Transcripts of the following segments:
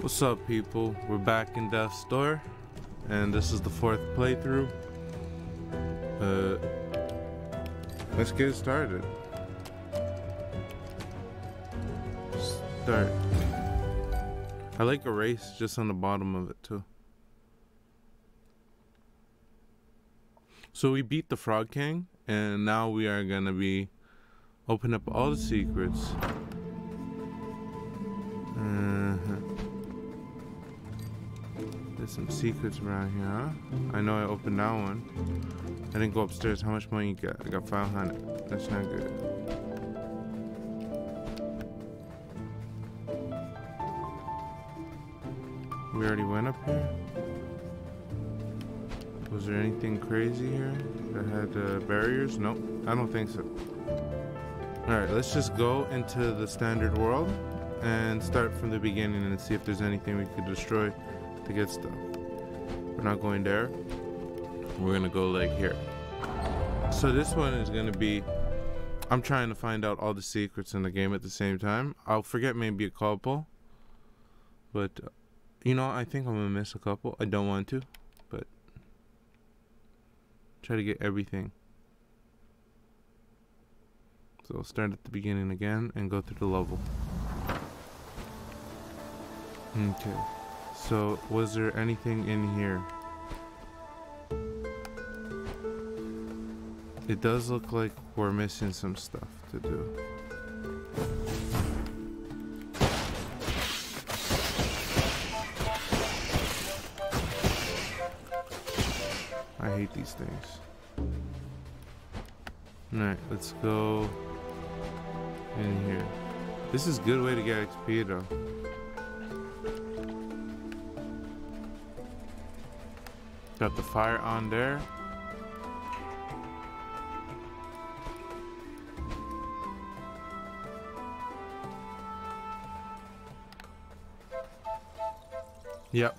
What's up, people? We're back in Death's Door, and this is the fourth playthrough. Uh, let's get started. Start. I like a race just on the bottom of it too. So we beat the Frog King, and now we are gonna be open up all the secrets. Some secrets around here, huh? I know I opened that one. I didn't go upstairs. How much money you got? I got 500. That's not good. We already went up here? Was there anything crazy here that had uh, barriers? Nope, I don't think so. Alright, let's just go into the standard world and start from the beginning and see if there's anything we could destroy to get stuff. We're not going there. We're gonna go like here. So this one is gonna be I'm trying to find out all the secrets in the game at the same time. I'll forget maybe a couple. But you know, I think I'm gonna miss a couple. I don't want to, but try to get everything. So I'll start at the beginning again and go through the level. Okay. So, was there anything in here? It does look like we're missing some stuff to do. I hate these things. Alright, let's go in here. This is a good way to get XP though. Got the fire on there. Yep.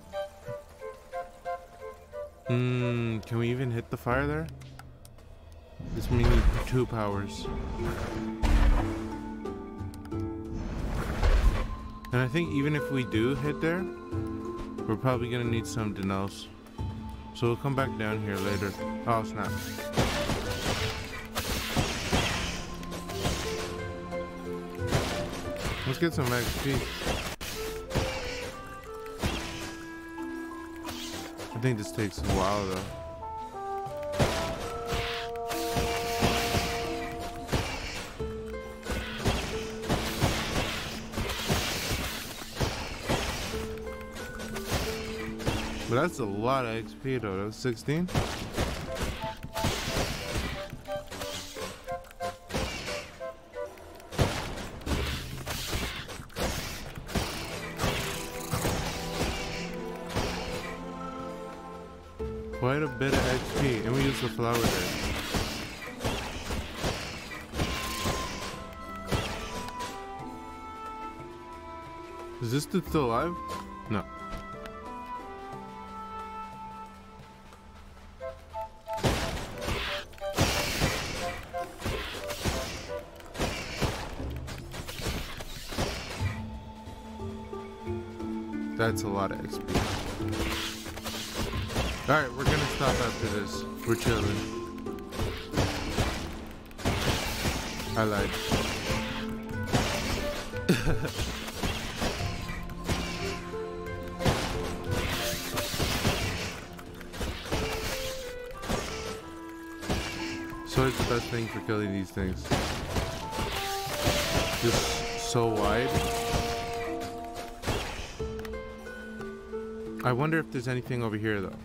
Mmm, can we even hit the fire there? This may need two powers. And I think even if we do hit there, we're probably gonna need something else. So we'll come back down here later. Oh snap. Let's get some XP. I think this takes a while though. That's a lot of XP though. That was 16. Quite a bit of XP, and we use the flower there. Is this dude still alive? That's a lot of XP. Alright, we're gonna stop after this. We're chilling. I lied. so it's the best thing for killing these things. Just so wide. I wonder if there's anything over here though.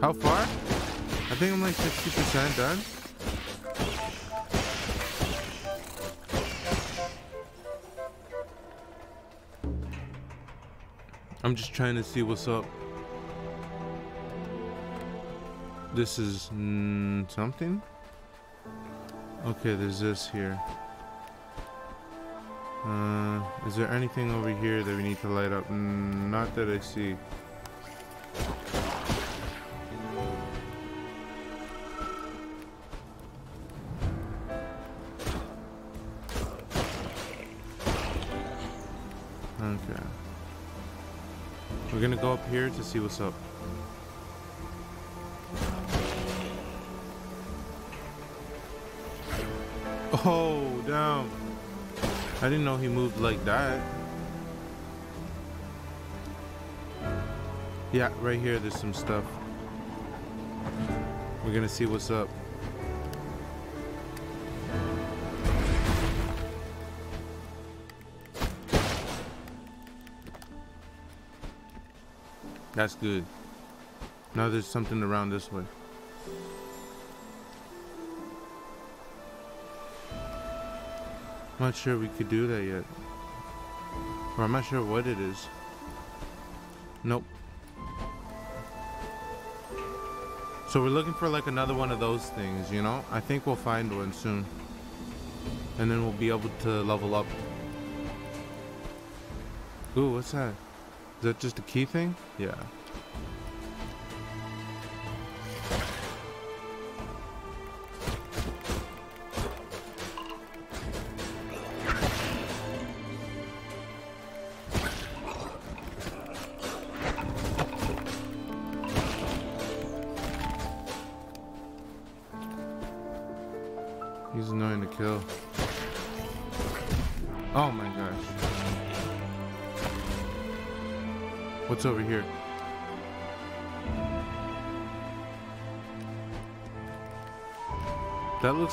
How far? I think I'm like 60% done. I'm just trying to see what's up. This is mm, something? Okay, there's this here. Uh, is there anything over here that we need to light up? Mm, not that I see. Okay. We're gonna go up here to see what's up. Oh, damn. I didn't know he moved like that. Yeah, right here there's some stuff. We're gonna see what's up. That's good. Now there's something around this way. I'm not sure we could do that yet. Or I'm not sure what it is. Nope. So we're looking for like another one of those things, you know? I think we'll find one soon. And then we'll be able to level up. Ooh, what's that? Is that just a key thing? Yeah.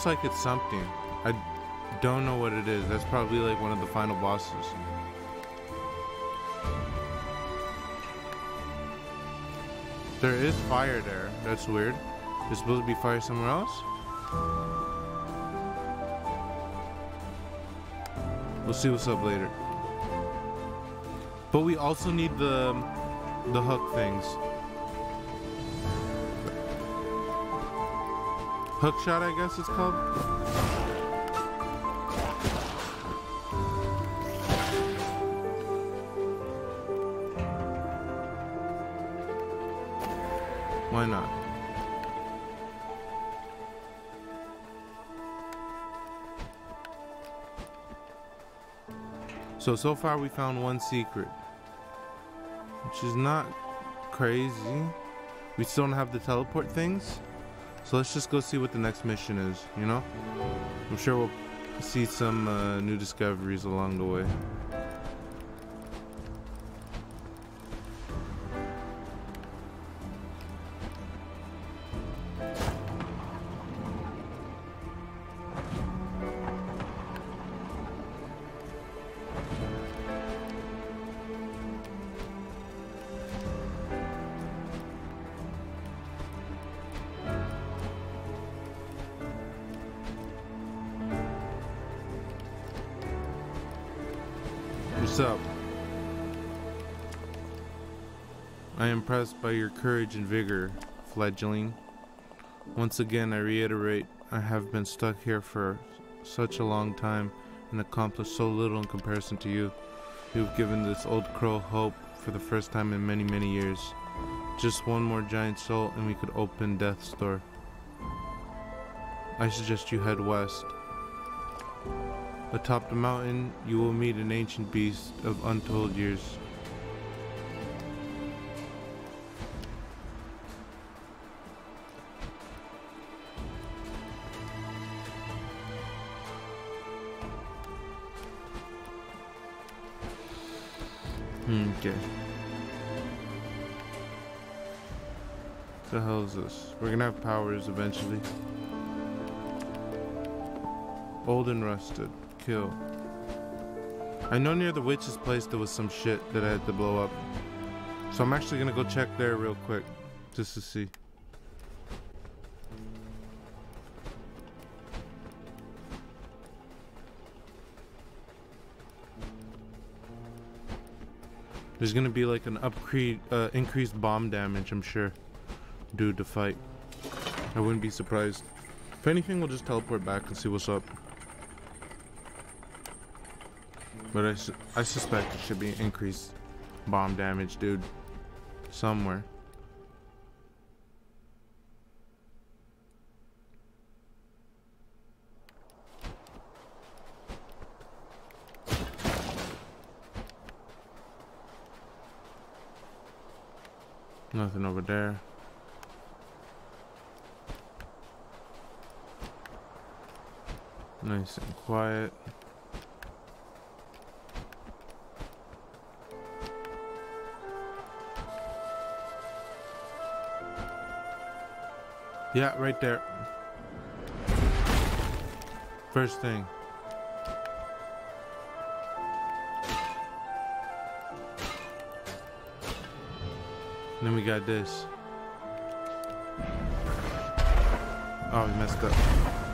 Like it's something. I don't know what it is. That's probably like one of the final bosses. There is fire there. That's weird. There's supposed to be fire somewhere else? We'll see what's up later. But we also need the the hook things. Hook shot, I guess it's called. Why not? So, so far we found one secret. Which is not crazy. We still don't have the teleport things. So let's just go see what the next mission is, you know? I'm sure we'll see some uh, new discoveries along the way. Courage and vigor, fledgling. Once again, I reiterate, I have been stuck here for such a long time and accomplished so little in comparison to you. You've given this old crow hope for the first time in many, many years. Just one more giant soul and we could open Death's door. I suggest you head west. Atop the mountain, you will meet an ancient beast of untold years. Powers eventually. Old and rusted. Kill. I know near the witch's place there was some shit that I had to blow up. So I'm actually gonna go check there real quick. Just to see. There's gonna be like an upcre uh, increased bomb damage, I'm sure, due to fight. I wouldn't be surprised. If anything, we'll just teleport back and see what's up. But I, su I suspect it should be increased bomb damage, dude. Somewhere. Nothing over there. Nice and quiet. Yeah, right there. First thing. Then we got this. Oh, we messed up.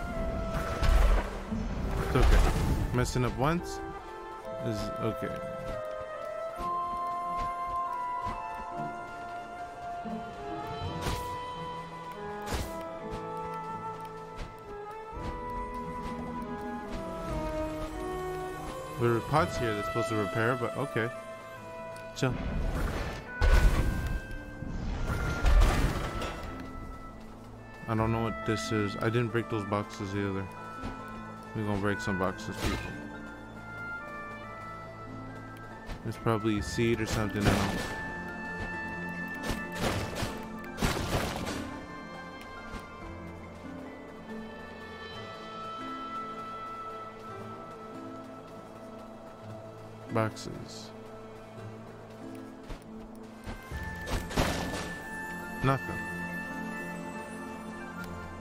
It's okay. Messing up once is okay. There are pots here that's supposed to repair, but okay. Chill. I don't know what this is. I didn't break those boxes either. We're gonna break some boxes, people. There's probably a seed or something in them. Boxes. Nothing.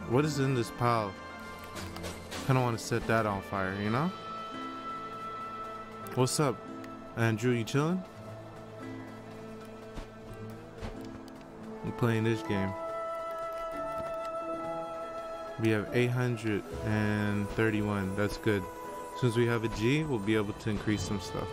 What is in this pile? Kind of want to set that on fire, you know? What's up, Andrew? You chilling? I'm playing this game. We have 831. That's good. As soon as we have a G, we'll be able to increase some stuff.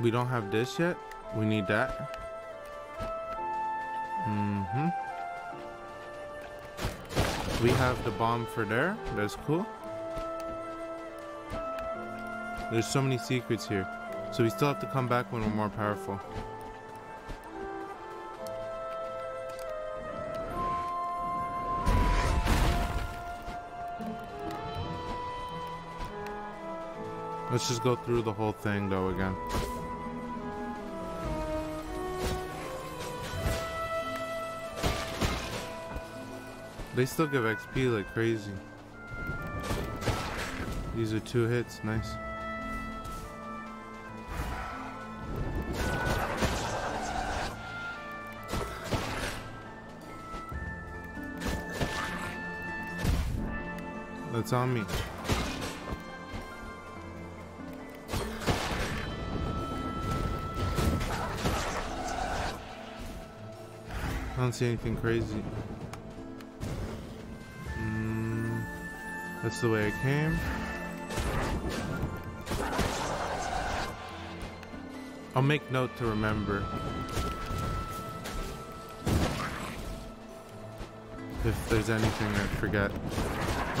We don't have this yet. We need that. Mm-hmm. We have the bomb for there. That's cool. There's so many secrets here. So we still have to come back when we're more powerful. Let's just go through the whole thing though again. They still give XP like crazy. These are two hits, nice. That's on me. I don't see anything crazy. That's the way I came. I'll make note to remember. If there's anything I forget.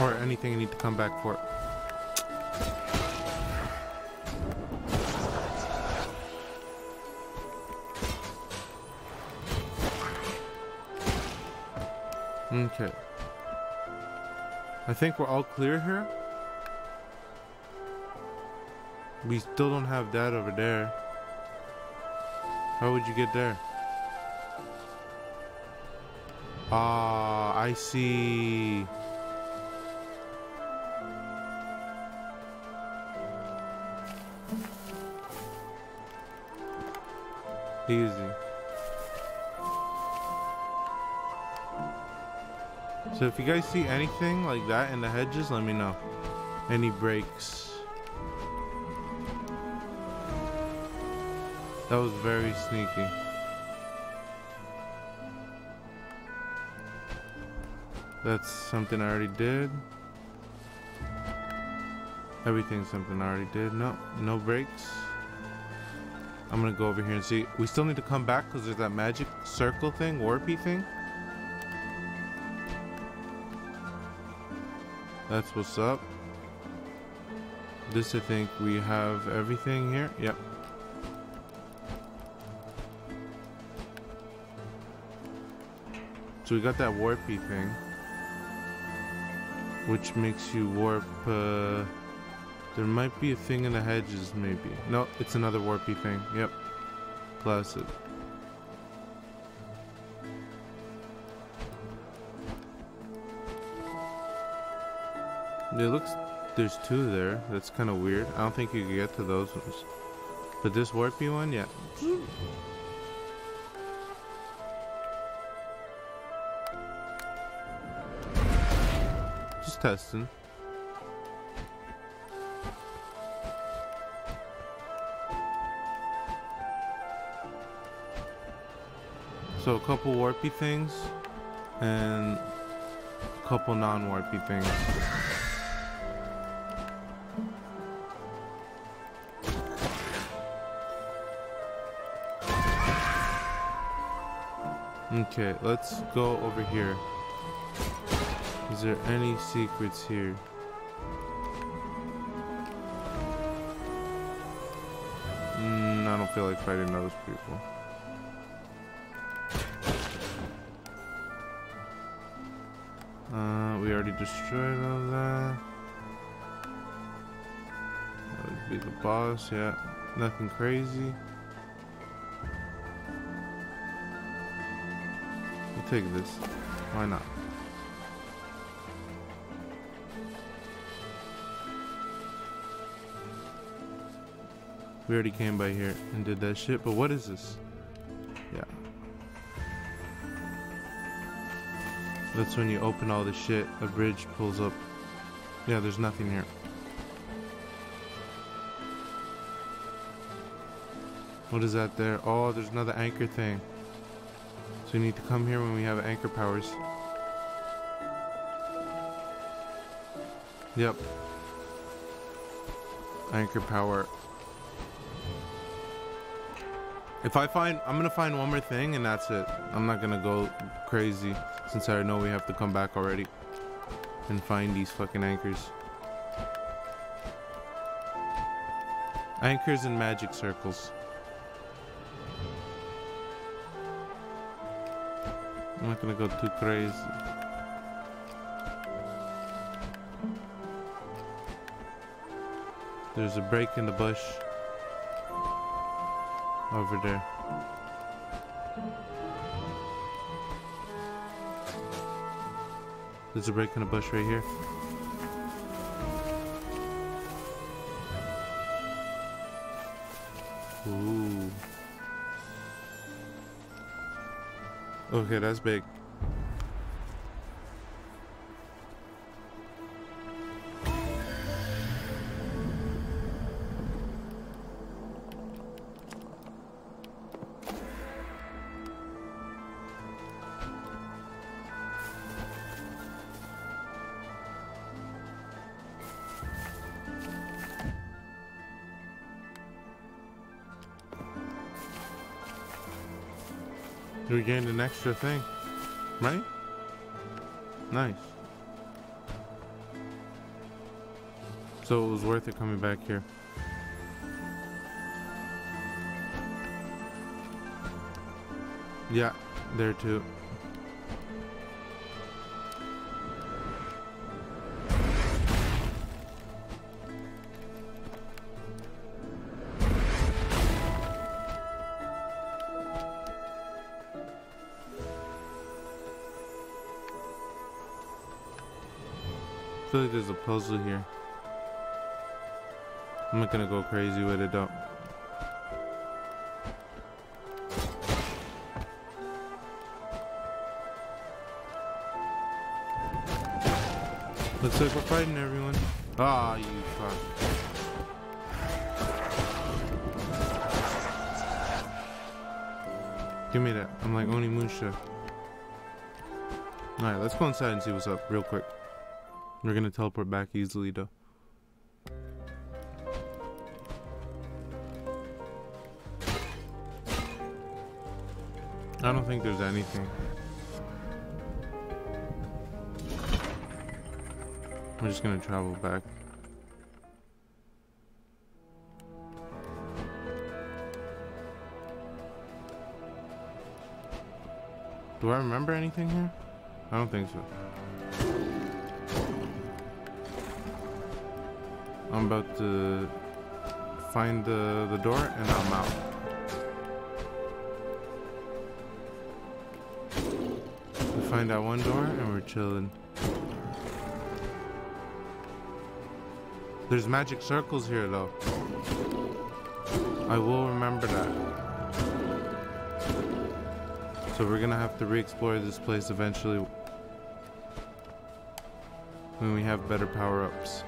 Or anything I need to come back for. Think we're all clear here. We still don't have that over there. How would you get there? Ah, I see. So if you guys see anything like that in the hedges, let me know. Any breaks. That was very sneaky. That's something I already did. Everything's something I already did. No, no breaks. I'm gonna go over here and see. We still need to come back because there's that magic circle thing, warpy thing. That's what's up. This, I think we have everything here. Yep. So we got that warpy thing. Which makes you warp uh, There might be a thing in the hedges, maybe. No, it's another warpy thing. Yep. Placid. It looks there's two there. That's kind of weird. I don't think you can get to those ones. But this warpy one, yeah. Just testing. So a couple warpy things and a couple non-warpy things. Okay, let's go over here. Is there any secrets here? Mm, I don't feel like fighting those people. Uh, we already destroyed all that. That would be the boss, yeah. Nothing crazy. Take this. Why not? We already came by here and did that shit, but what is this? Yeah. That's when you open all the shit, a bridge pulls up. Yeah, there's nothing here. What is that there? Oh, there's another anchor thing. So we need to come here when we have anchor powers. Yep. Anchor power. If I find, I'm gonna find one more thing and that's it. I'm not gonna go crazy since I know we have to come back already and find these fucking anchors. Anchors and magic circles. Not gonna go too crazy. There's a break in the bush over there. There's a break in the bush right here. Okay, that's big. Extra thing, right? Nice. So it was worth it coming back here. Yeah, there too. Puzzle here. I'm not gonna go crazy with it though. Looks like we're fighting everyone. Ah, you fuck. Give me that. I'm like Onimusha. Alright, let's go inside and see what's up real quick. We're gonna teleport back easily though. I don't think there's anything. We're just gonna travel back. Do I remember anything here? I don't think so. I'm about to find the, the door and I'm out. We find that one door and we're chilling. There's magic circles here though. I will remember that. So we're gonna have to re-explore this place eventually when we have better power-ups.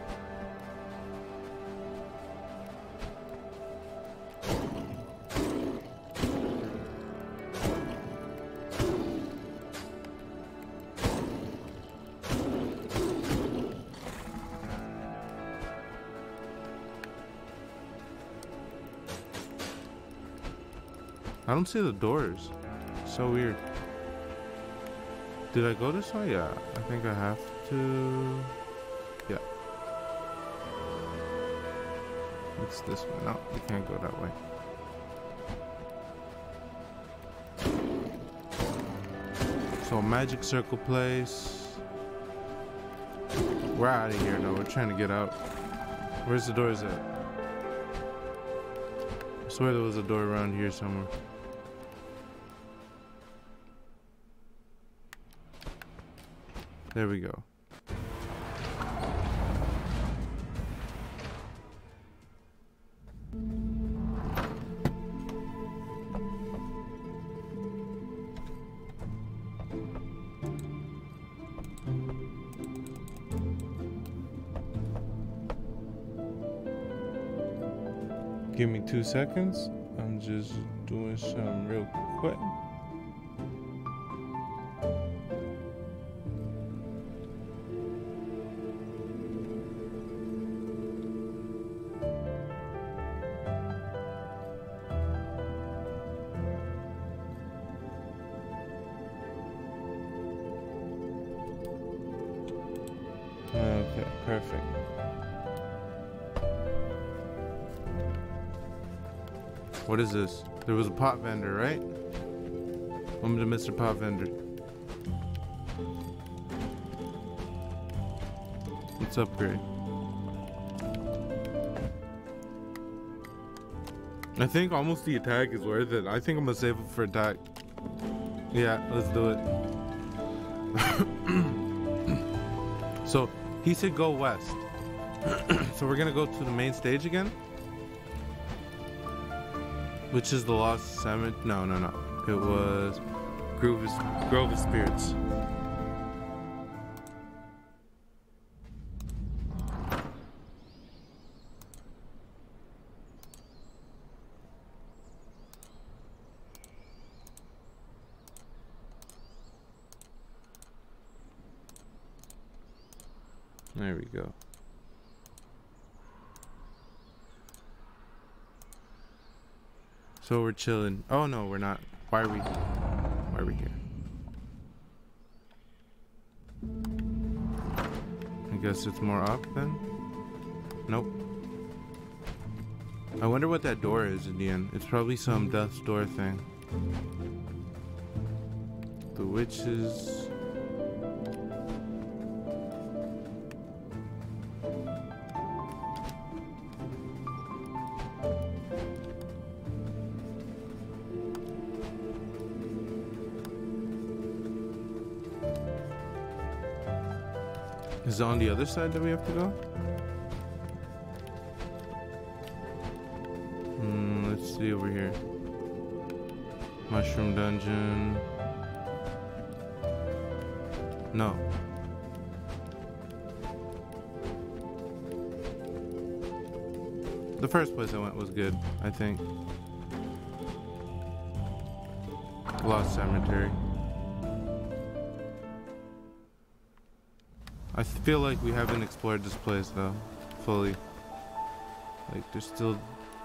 Don't see the doors. So weird. Did I go this way? Yeah, I think I have to. Yeah. It's this way. No, we can't go that way. So magic circle place. We're out of here though. We're trying to get out. Where's the doors at? I swear there was a door around here somewhere. There we go. Give me two seconds. I'm just doing some real quick. What is this? There was a pot vendor, right? Welcome to Mr. Pot Vendor. Let's upgrade. I think almost the attack is worth it. I think I'm gonna save it for attack. Yeah, let's do it. so he said go west. so we're gonna go to the main stage again. Which is the Lost Cemetery? No, no, no. It was Grove of, Grove of Spirits. There we go. So we're chilling. Oh no, we're not. Why are we? Why are we here? I guess it's more up then. Nope. I wonder what that door is in the end. It's probably some death's door thing. The witches. The other side that we have to go? Hmm, let's see over here. Mushroom dungeon. No. The first place I went was good, I think. Lost Cemetery. Feel like we haven't explored this place though, fully. Like there's still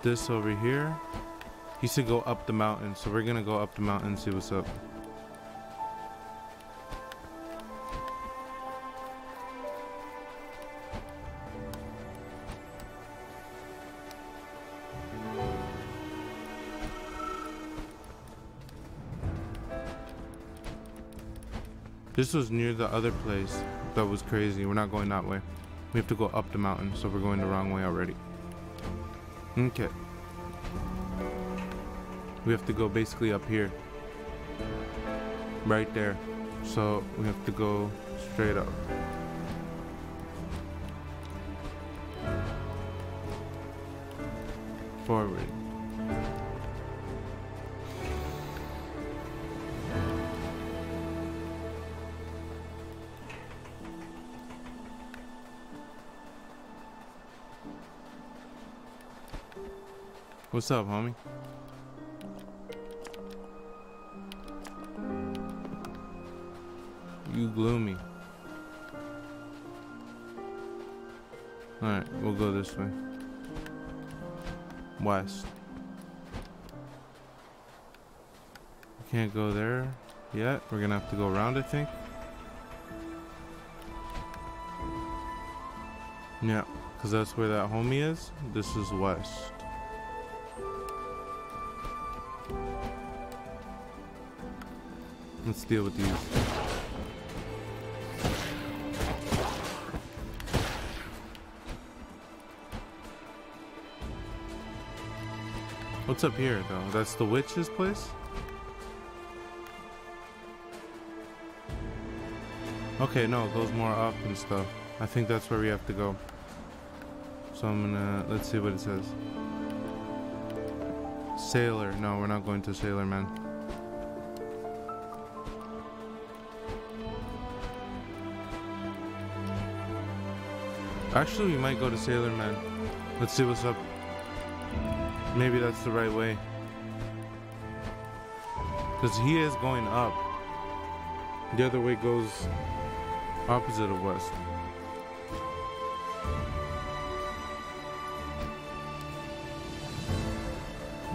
this over here. He said go up the mountain, so we're gonna go up the mountain and see what's up. This was near the other place that was crazy. We're not going that way. We have to go up the mountain, so we're going the wrong way already. Okay. We have to go basically up here. Right there. So we have to go straight up. What's up, homie? You gloomy. Alright, we'll go this way. West. We can't go there yet. We're gonna have to go around, I think. Yeah, because that's where that homie is. This is west. Let's deal with these. What's up here, though? That's the witch's place? Okay, no, it goes more up and stuff. I think that's where we have to go. So I'm gonna... Let's see what it says. Sailor. No, we're not going to Sailor Man. Actually, we might go to Sailor Man. Let's see what's up. Maybe that's the right way. Because he is going up. The other way goes opposite of west.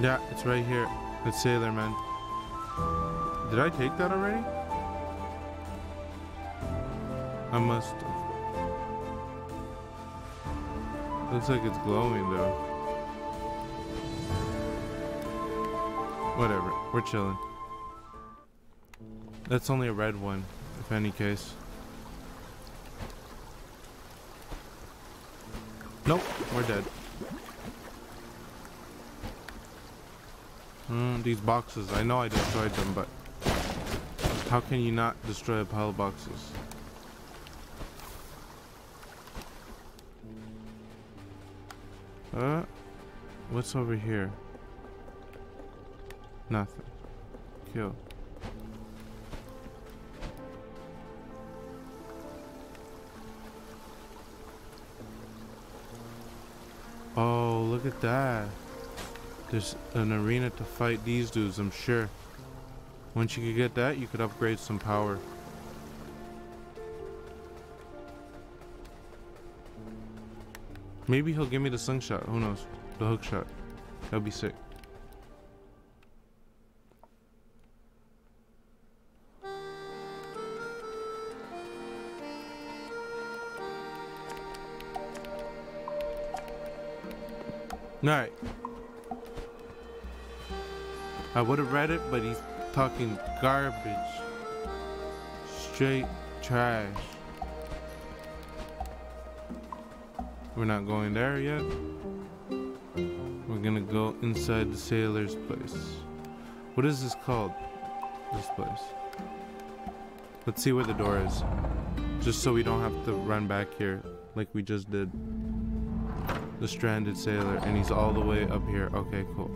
Yeah, it's right here. It's Sailor Man. Did I take that already? I must Looks like it's glowing though. Whatever, we're chilling. That's only a red one, if any case. Nope, we're dead. Mm, these boxes, I know I destroyed them, but how can you not destroy a pile of boxes? Uh, what's over here? Nothing. Kill. Oh, look at that. There's an arena to fight these dudes, I'm sure. Once you could get that, you could upgrade some power. Maybe he'll give me the slingshot. Who knows? The hook shot. That'll be sick. Alright. I would have read it, but he's talking garbage. Straight trash. We're not going there yet. We're gonna go inside the sailor's place. What is this called? This place. Let's see where the door is. Just so we don't have to run back here like we just did. The stranded sailor, and he's all the way up here. Okay, cool.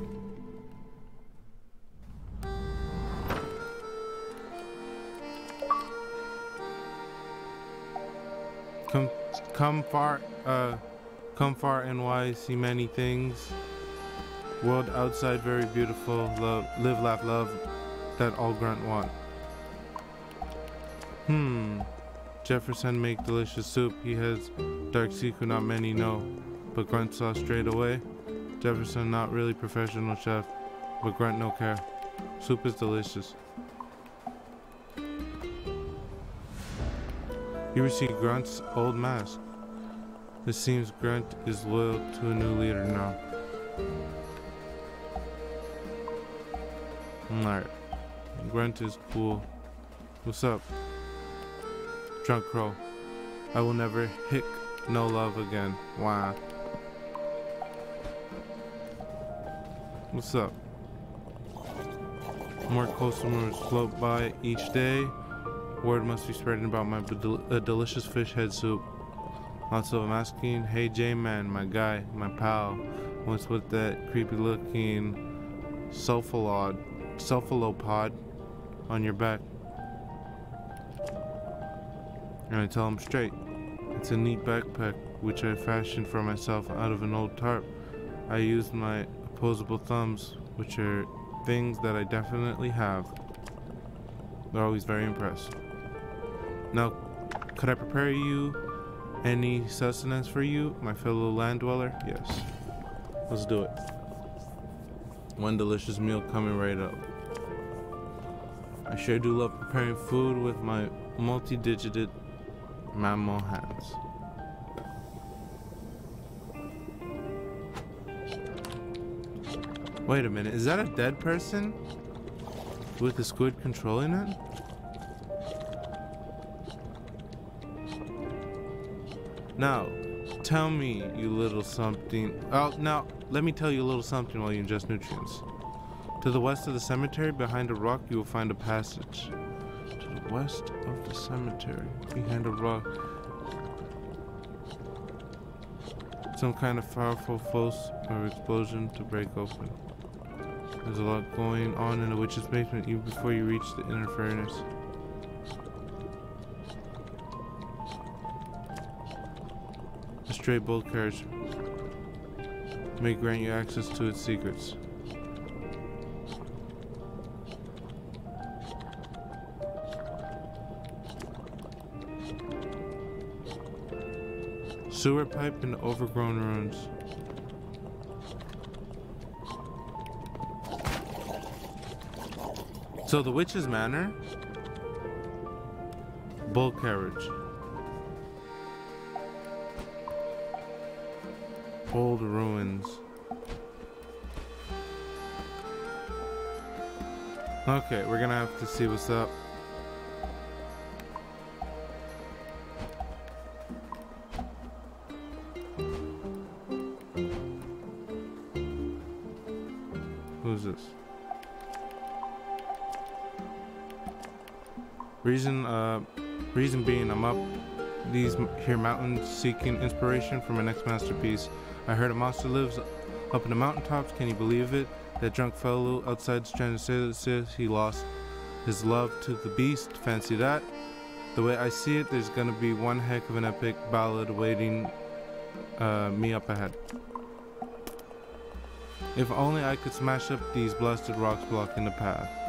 Come, come far, uh, come far and wide, see many things. World outside very beautiful, love, live, laugh, love, that all grunt want. Hmm. Jefferson make delicious soup. He has dark secret not many know, but Grunt saw straight away. Jefferson not really professional chef, but Grunt no care. Soup is delicious. You receive Grunt's old mask. It seems Grunt is loyal to a new leader now. Alright. Grunt is cool. What's up? Drunk Crow. I will never hick No love again. Wow. What's up? More customers float by each day. Word must be spreading about my del uh, delicious fish head soup. Also, I'm asking, hey J-Man, my guy, my pal, what's with that creepy looking sulfalod, sulfalopod on your back? And I tell him straight, it's a neat backpack which I fashioned for myself out of an old tarp. I used my opposable thumbs, which are things that I definitely have. They're always very impressed. Now, could I prepare you any sustenance for you, my fellow land dweller? Yes. Let's do it. One delicious meal coming right up. I sure do love preparing food with my multi-digited mammal hands. Wait a minute, is that a dead person? With the squid controlling it? Now, tell me, you little something. Oh, now, let me tell you a little something while you ingest nutrients. To the west of the cemetery, behind a rock, you will find a passage. To the west of the cemetery, behind a rock. Some kind of powerful force or explosion to break open. There's a lot going on in the witch's basement even before you reach the inner furnace. Stray bolt carriage may grant you access to its secrets. Sewer pipe and overgrown ruins. So the witch's manor, bull carriage, old ruins. Okay, we're gonna have to see what's up. Who's this? Reason, uh, reason being, I'm up these here mountains seeking inspiration for my next masterpiece. I heard a monster lives up in the mountaintops. Can you believe it? That drunk fellow outside's trying to say that he lost his love to the beast. Fancy that? The way I see it, there's gonna be one heck of an epic ballad waiting uh, me up ahead. If only I could smash up these blasted rocks blocking the path.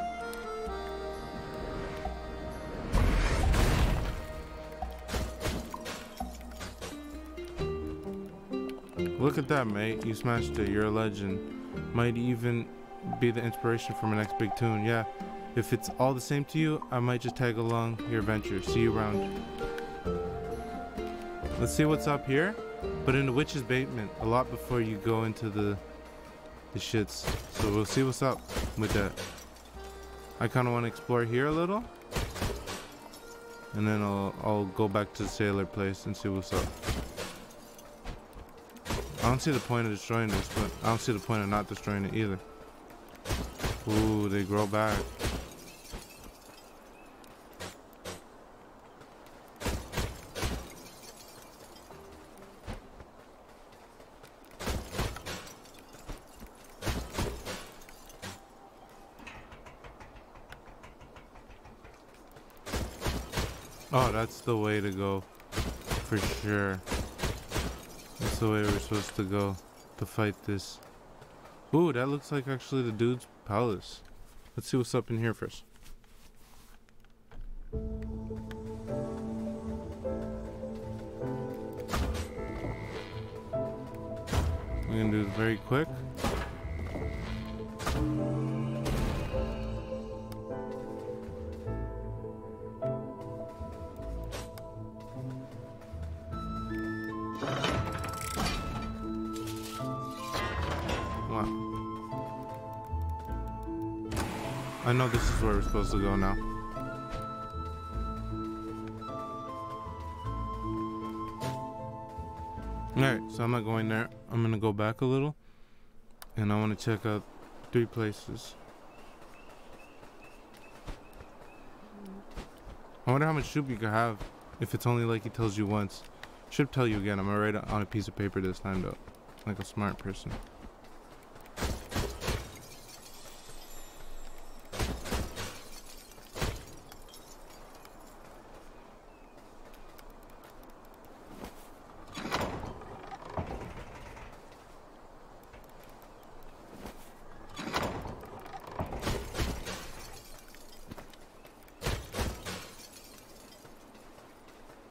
Look at that, mate. You smashed it. You're a legend. Might even be the inspiration for my next big tune. Yeah. If it's all the same to you, I might just tag along your adventure. See you around. Let's see what's up here. But in the witch's basement, a lot before you go into the the shits. So we'll see what's up with that. I kind of want to explore here a little. And then I'll, I'll go back to the sailor place and see what's up. I don't see the point of destroying this, but I don't see the point of not destroying it either. Ooh, they grow back. Oh, that's the way to go. For sure. That's the way we're supposed to go to fight this. Ooh, that looks like actually the dude's palace. Let's see what's up in here first. We're gonna do it very quick. I know this is where we're supposed to go now. Alright, so I'm not going there. I'm gonna go back a little. And I want to check out three places. I wonder how much soup you could have if it's only like he tells you once. Should tell you again. I'm gonna write it on a piece of paper this time though. Like a smart person.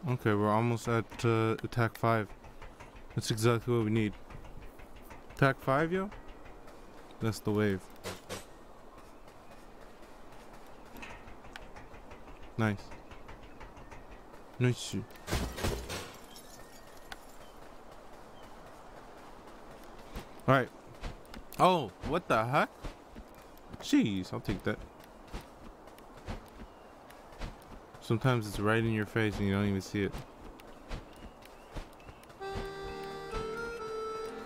Okay, at uh, attack 5. That's exactly what we need. Attack 5, yo? That's the wave. Nice. Nice. Alright. Oh, what the heck? Jeez, I'll take that. Sometimes it's right in your face and you don't even see it.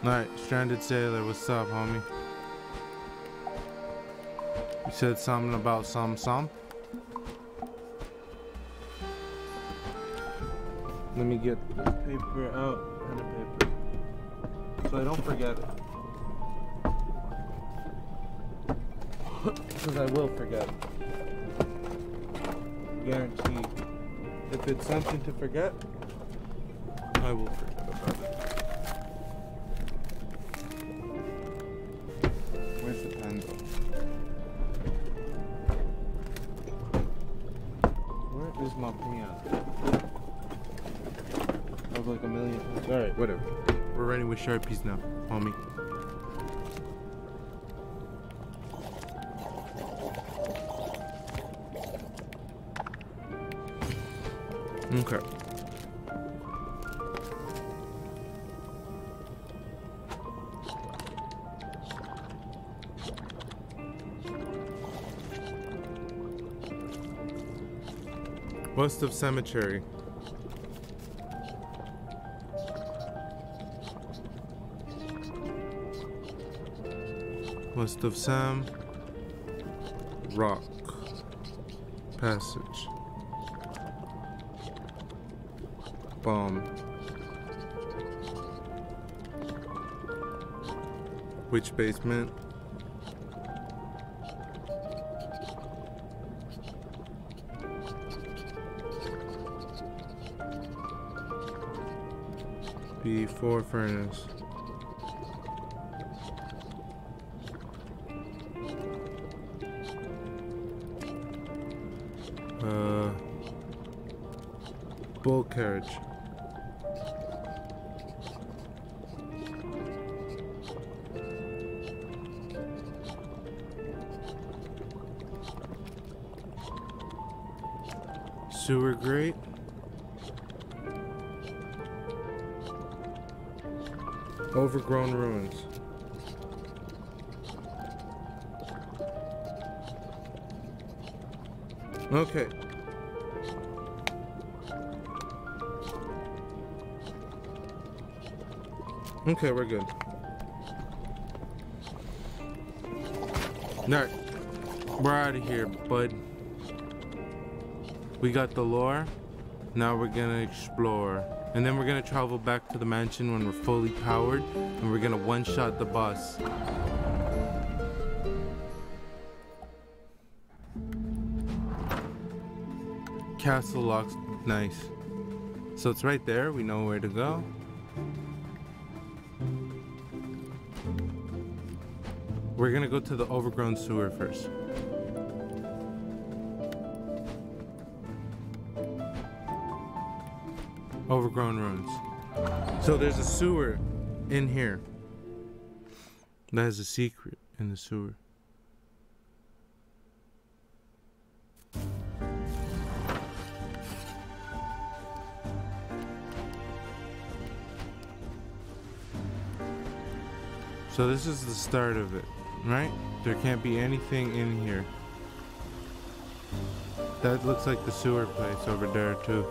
Alright, Stranded Sailor, what's up, homie? You said something about some some? Let me get the paper out, and paper. So I don't forget it. Because I will forget guaranteed. If it's something to forget, I will forget about it. With Sharpies now, homie. Okay. West of Cemetery. West of Sam. Rock. Passage. bomb. Witch basement? B4 furnace. Carriage. sewer grate. Overgrown ruins. Okay. Okay, we're good. Alright. We're out of here, bud. We got the lore. Now we're gonna explore. And then we're gonna travel back to the mansion when we're fully powered. And we're gonna one-shot the boss. Castle looks nice. So it's right there. We know where to go. We're gonna go to the overgrown sewer first. Overgrown ruins. So there's a sewer in here. That is a secret in the sewer. So this is the start of it, right? There can't be anything in here. That looks like the sewer place over there too.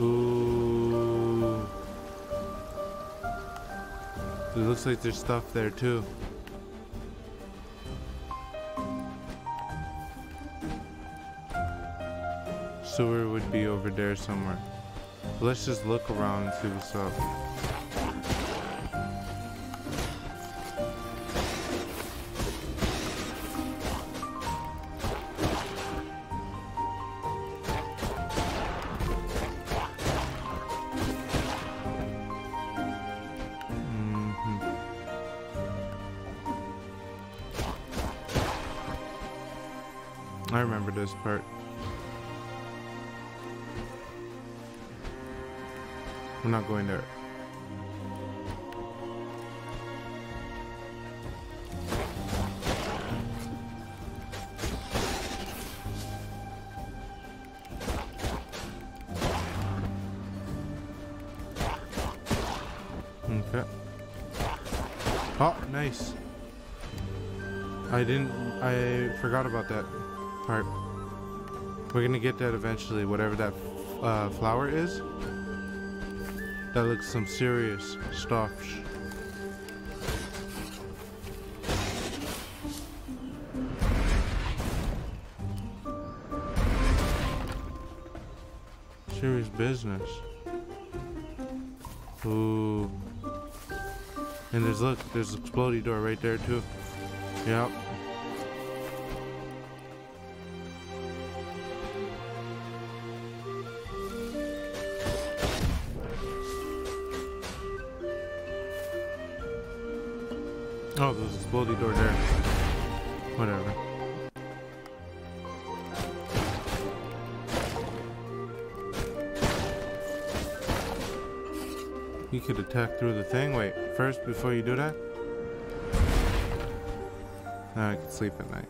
Ooh. It looks like there's stuff there too. Sewer would be over there somewhere. Let's just look around and see what's up. Forgot about that part. We're gonna get that eventually. Whatever that uh, flower is. That looks some serious stuff. Serious business. Ooh. And there's look, there's an exploding door right there too. Yep. Attack through the thing. Wait, first, before you do that? Now I can sleep at night.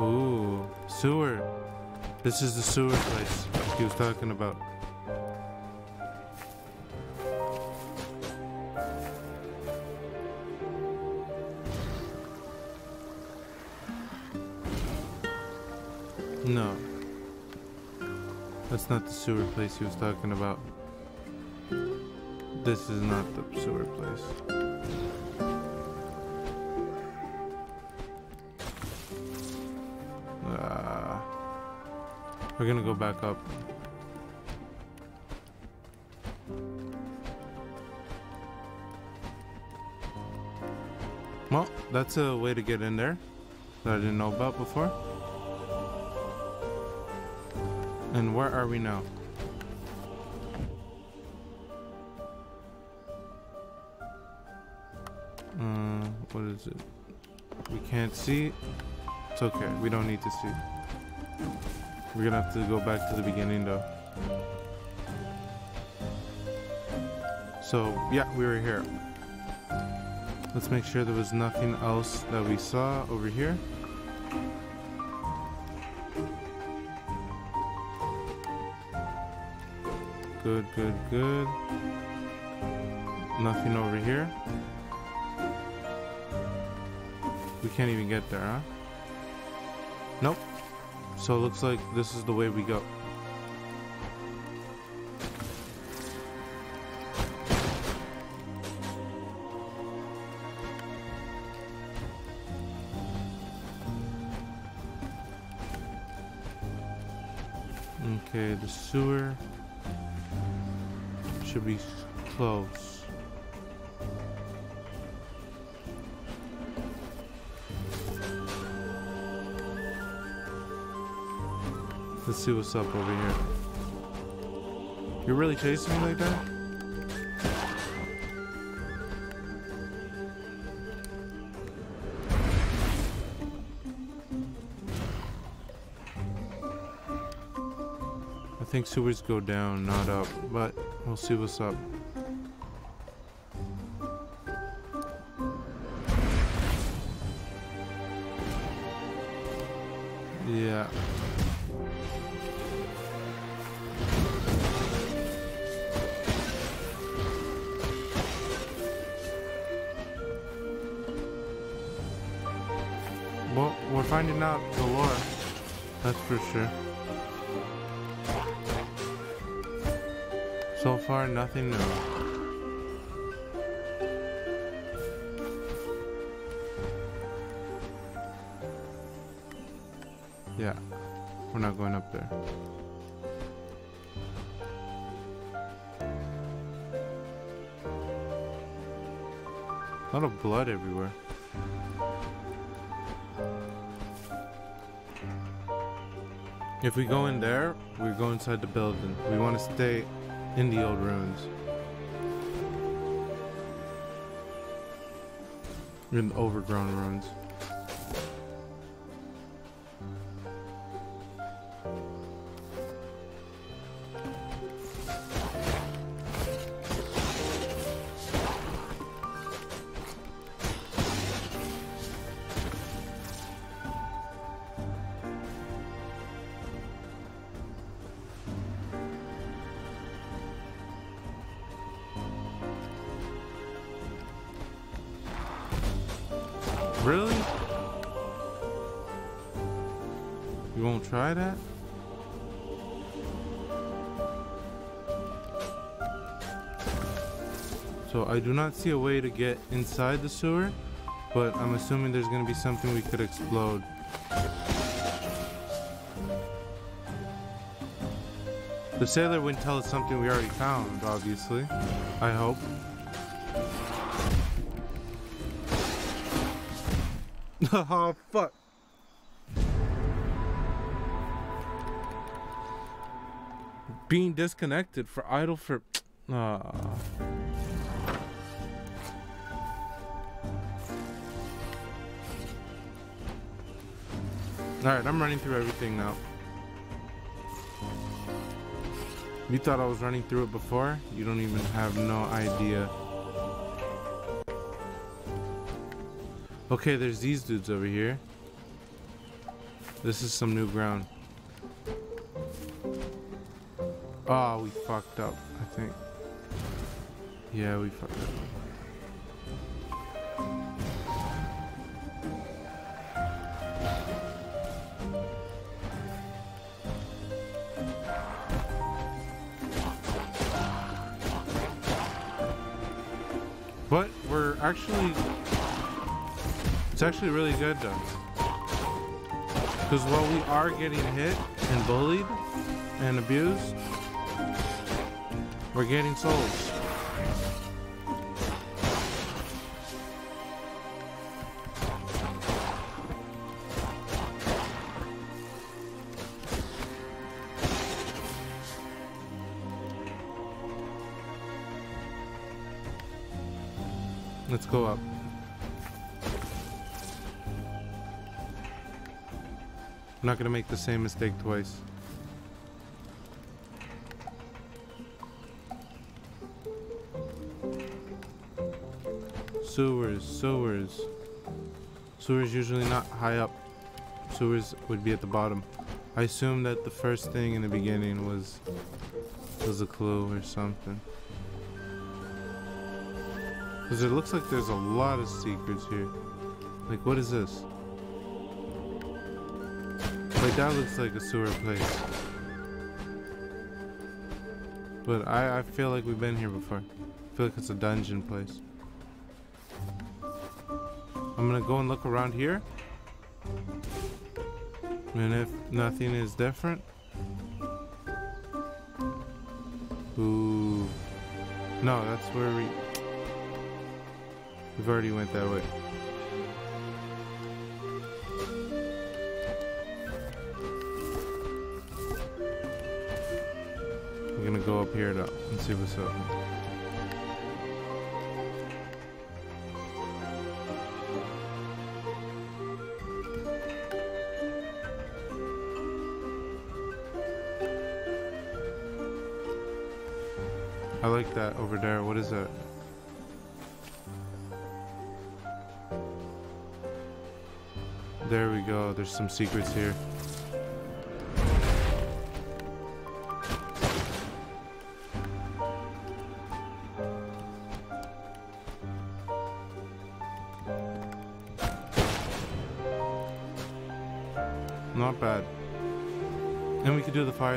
Ooh, sewer. This is the sewer place he was talking about. Sewer place he was talking about. This is not the sewer place. Uh, we're gonna go back up. Well, that's a way to get in there that I didn't know about before. And where are we now? Uh, what is it? We can't see. It's okay. We don't need to see. We're gonna have to go back to the beginning though. So, yeah, we were here. Let's make sure there was nothing else that we saw over here. Good, good, good. Nothing over here. We can't even get there, huh? Nope. So it looks like this is the way we go. Okay, the sewer should be close. Let's see what's up over here. You're really chasing me like that? I think sewers go down, not up, but we'll see what's up. Blood everywhere. If we go in there, we go inside the building. We want to stay in the old ruins. In the overgrown ruins. Not see a way to get inside the sewer, but I'm assuming there's gonna be something we could explode. The sailor wouldn't tell us something we already found, obviously. I hope. oh, fuck. Being disconnected for idle for. Ah. Alright, I'm running through everything now. You thought I was running through it before? You don't even have no idea. Okay, there's these dudes over here. This is some new ground. Oh, we fucked up, I think. Yeah, we fucked up. It's actually really good though. Because while we are getting hit and bullied and abused, we're getting souls. I'm not gonna make the same mistake twice. Sewers, sewers. Sewers usually not high up. Sewers would be at the bottom. I assume that the first thing in the beginning was was a clue or something. Because it looks like there's a lot of secrets here. Like, what is this? That looks like a sewer place. But I, I feel like we've been here before. I feel like it's a dungeon place. I'm gonna go and look around here. And if nothing is different. Ooh. No, that's where we... We've already went that way. Here to, and see what's up. I like that over there. What is that? There we go. There's some secrets here.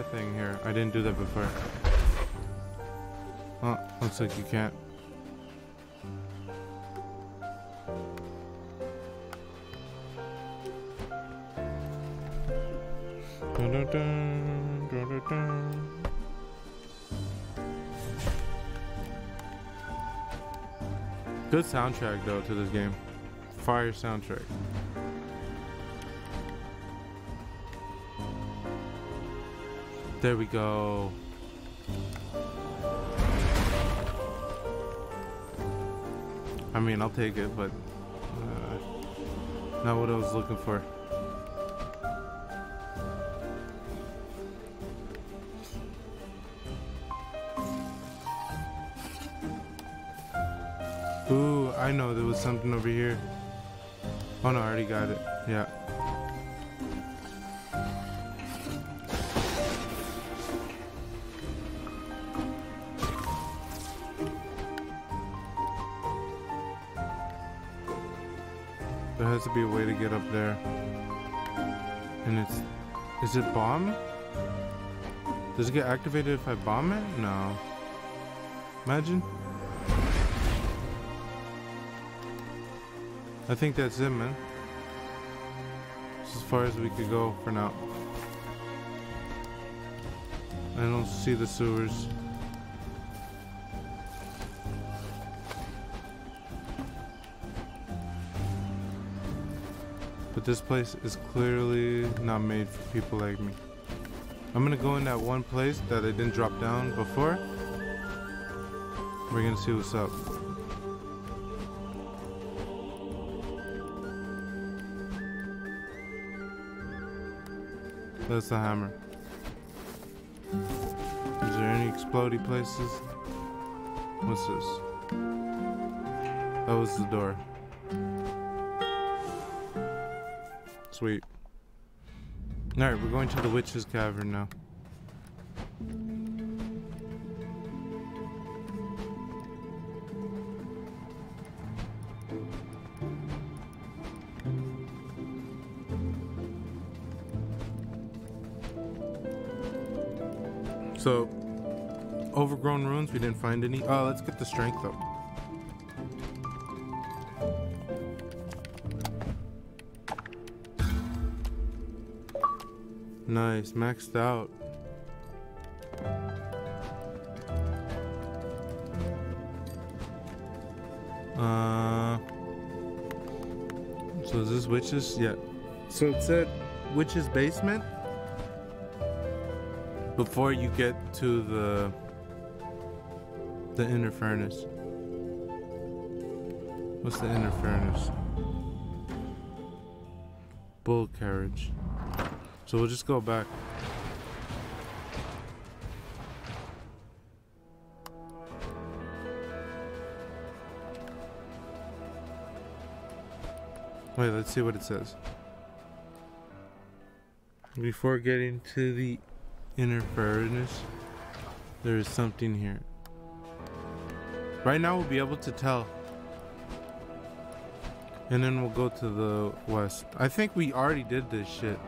Fire thing here. I didn't do that before. Oh, looks like you can't. Good soundtrack though to this game. Fire soundtrack. There we go. I mean, I'll take it, but uh, not what I was looking for. Ooh, I know there was something over here. Oh no, I already got it. Yeah. Get up there. And it's... Is it bomb? Does it get activated if I bomb it? No. Imagine. I think that's it, man. It's as far as we could go for now. I don't see the sewers. But this place is clearly not made for people like me. I'm gonna go in that one place that I didn't drop down before. We're gonna see what's up. That's the hammer. Is there any explodey places? What's this? That was the door. Sweet. Alright, we're going to the witch's cavern now. So, overgrown ruins, we didn't find any. Oh, let's get the strength up. Nice, maxed out. Uh, so is this witches? Yeah. So it said witch's basement before you get to the the inner furnace. What's the inner furnace? Bull carriage. So we'll just go back. Wait, let's see what it says. Before getting to the inner furnace, there is something here. Right now we'll be able to tell. And then we'll go to the west. I think we already did this shit.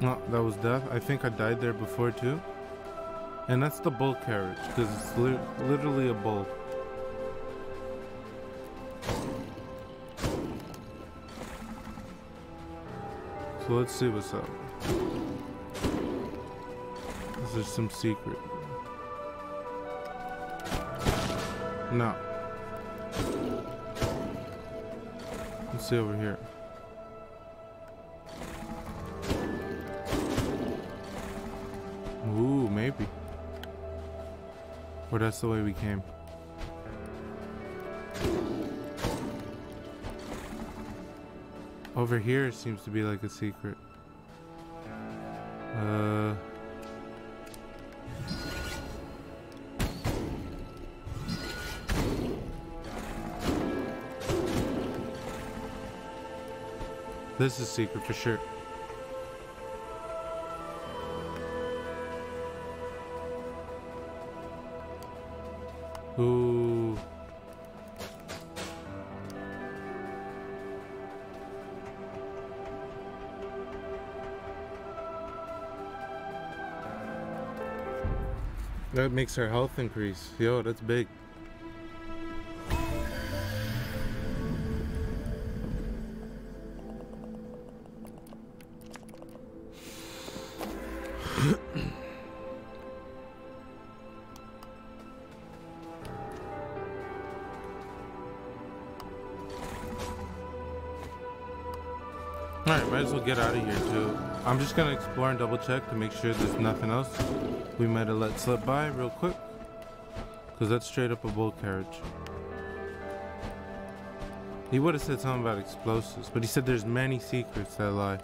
No, that was death. I think I died there before too. And that's the bull carriage, because it's li literally a bull. So let's see what's up. Is there some secret? No. Let's see over here. Or that's the way we came. Over here seems to be like a secret. Uh... This is secret for sure. That makes her health increase. Yo, that's big. Explore and double check to make sure there's nothing else we might have let slip by real quick. Cause that's straight up a bull carriage. He would have said something about explosives, but he said there's many secrets that lie.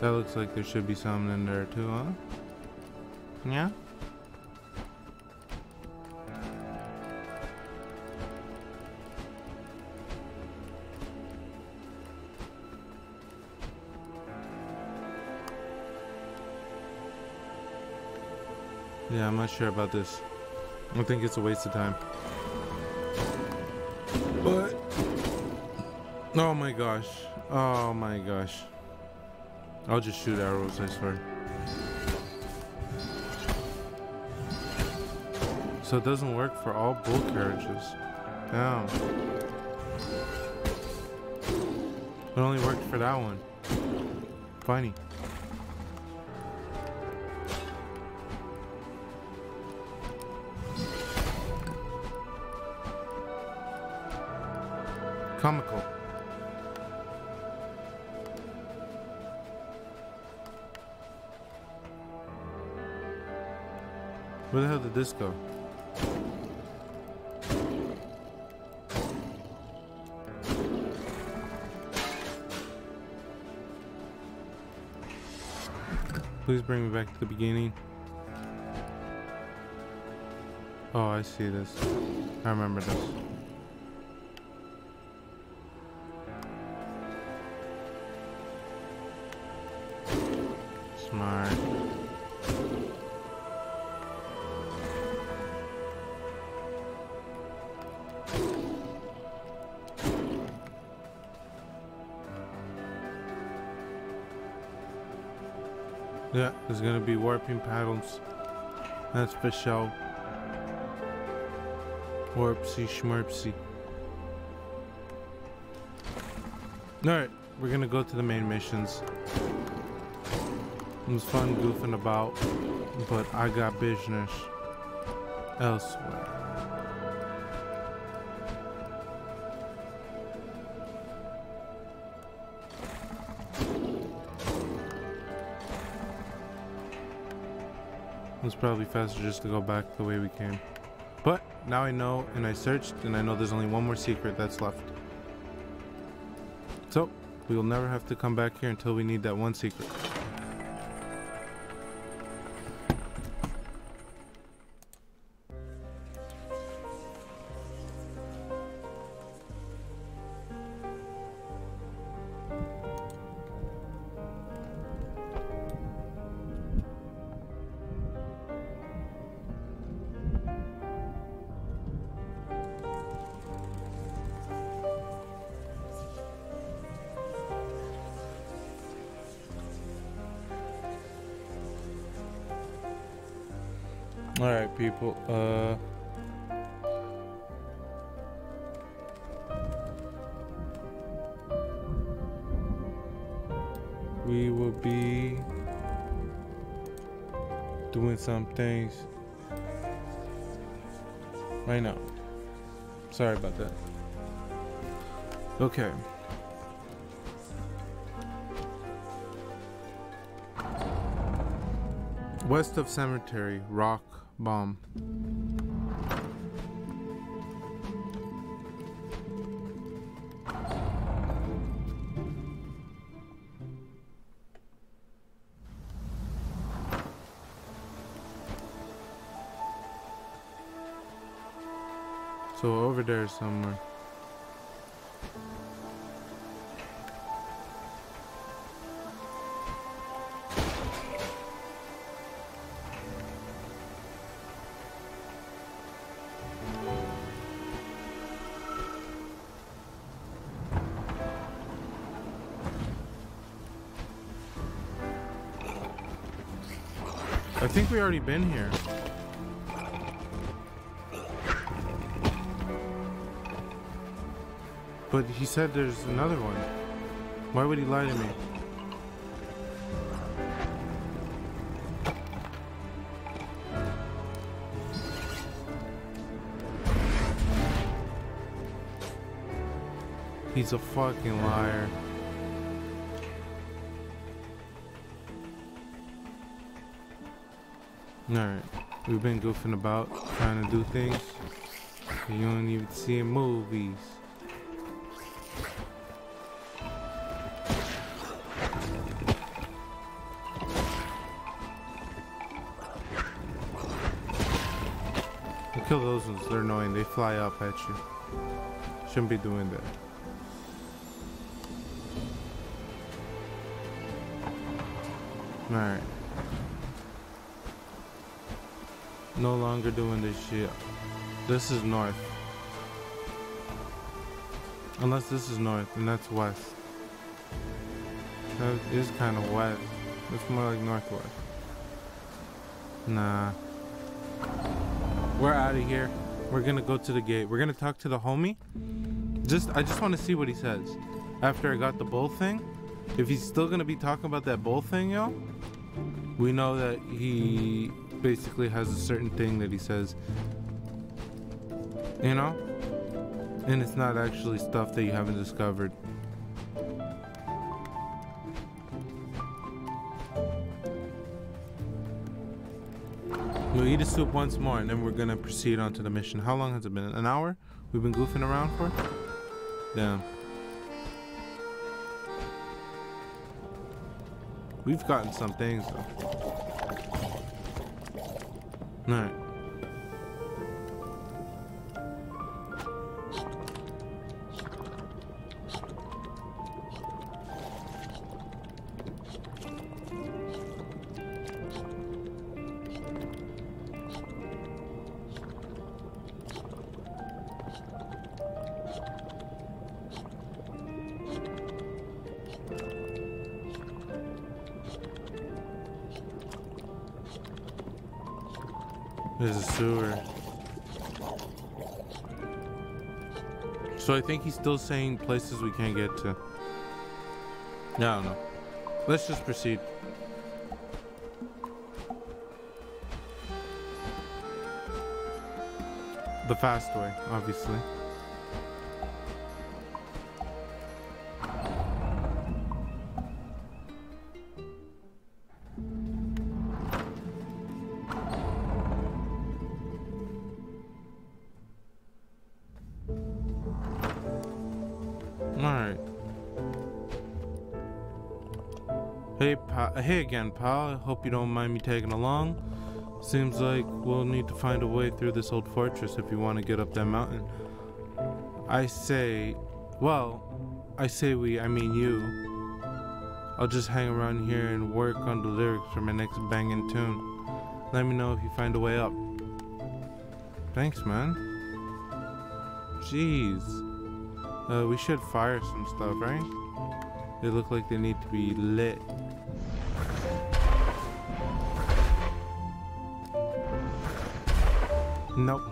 That looks like there should be something in there too, huh? Yeah? I'm not sure about this. I think it's a waste of time. But oh my gosh. Oh my gosh. I'll just shoot arrows, I swear. So it doesn't work for all bull carriages. Damn. It only worked for that one. Funny. Comical. Where the hell did this go? Please bring me back to the beginning. Oh, I see this. I remember this. Paddles. That's for sure. Warpsy schmerpsy. Alright, we're gonna go to the main missions. It was fun goofing about, but I got business elsewhere. Probably faster just to go back the way we came. But now I know, and I searched, and I know there's only one more secret that's left. So, we will never have to come back here until we need that one secret. People. Uh. We will be doing some things right now. Sorry about that. Okay. West of Cemetery, Rock Bomb. We already been here. But he said there's another one. Why would he lie to me? He's a fucking liar. Alright, we've been goofing about, trying to do things. You don't even see in movies. Kill those ones, they're annoying. They fly up at you. Shouldn't be doing that. Alright. No longer doing this shit. This is north. Unless this is north, and that's west. That is kind of west. It's more like northwest. Nah. We're out of here. We're gonna go to the gate. We're gonna talk to the homie. Just, I just want to see what he says. After I got the bull thing. If he's still gonna be talking about that bull thing, yo, we know that he basically has a certain thing that he says, you know? And it's not actually stuff that you haven't discovered. We'll eat a soup once more and then we're gonna proceed on to the mission. How long has it been? An hour? We've been goofing around for? Damn. We've gotten some things though. Alright. Think he's still saying places we can't get to. I don't know. Let's just proceed. The fast way, obviously. Hey, hey again, pal. I hope you don't mind me tagging along. Seems like we'll need to find a way through this old fortress if you want to get up that mountain. I say, well, I say we, I mean you. I'll just hang around here and work on the lyrics for my next banging tune. Let me know if you find a way up. Thanks, man. Jeez. Uh, we should fire some stuff, right? They look like they need to be lit. Nope.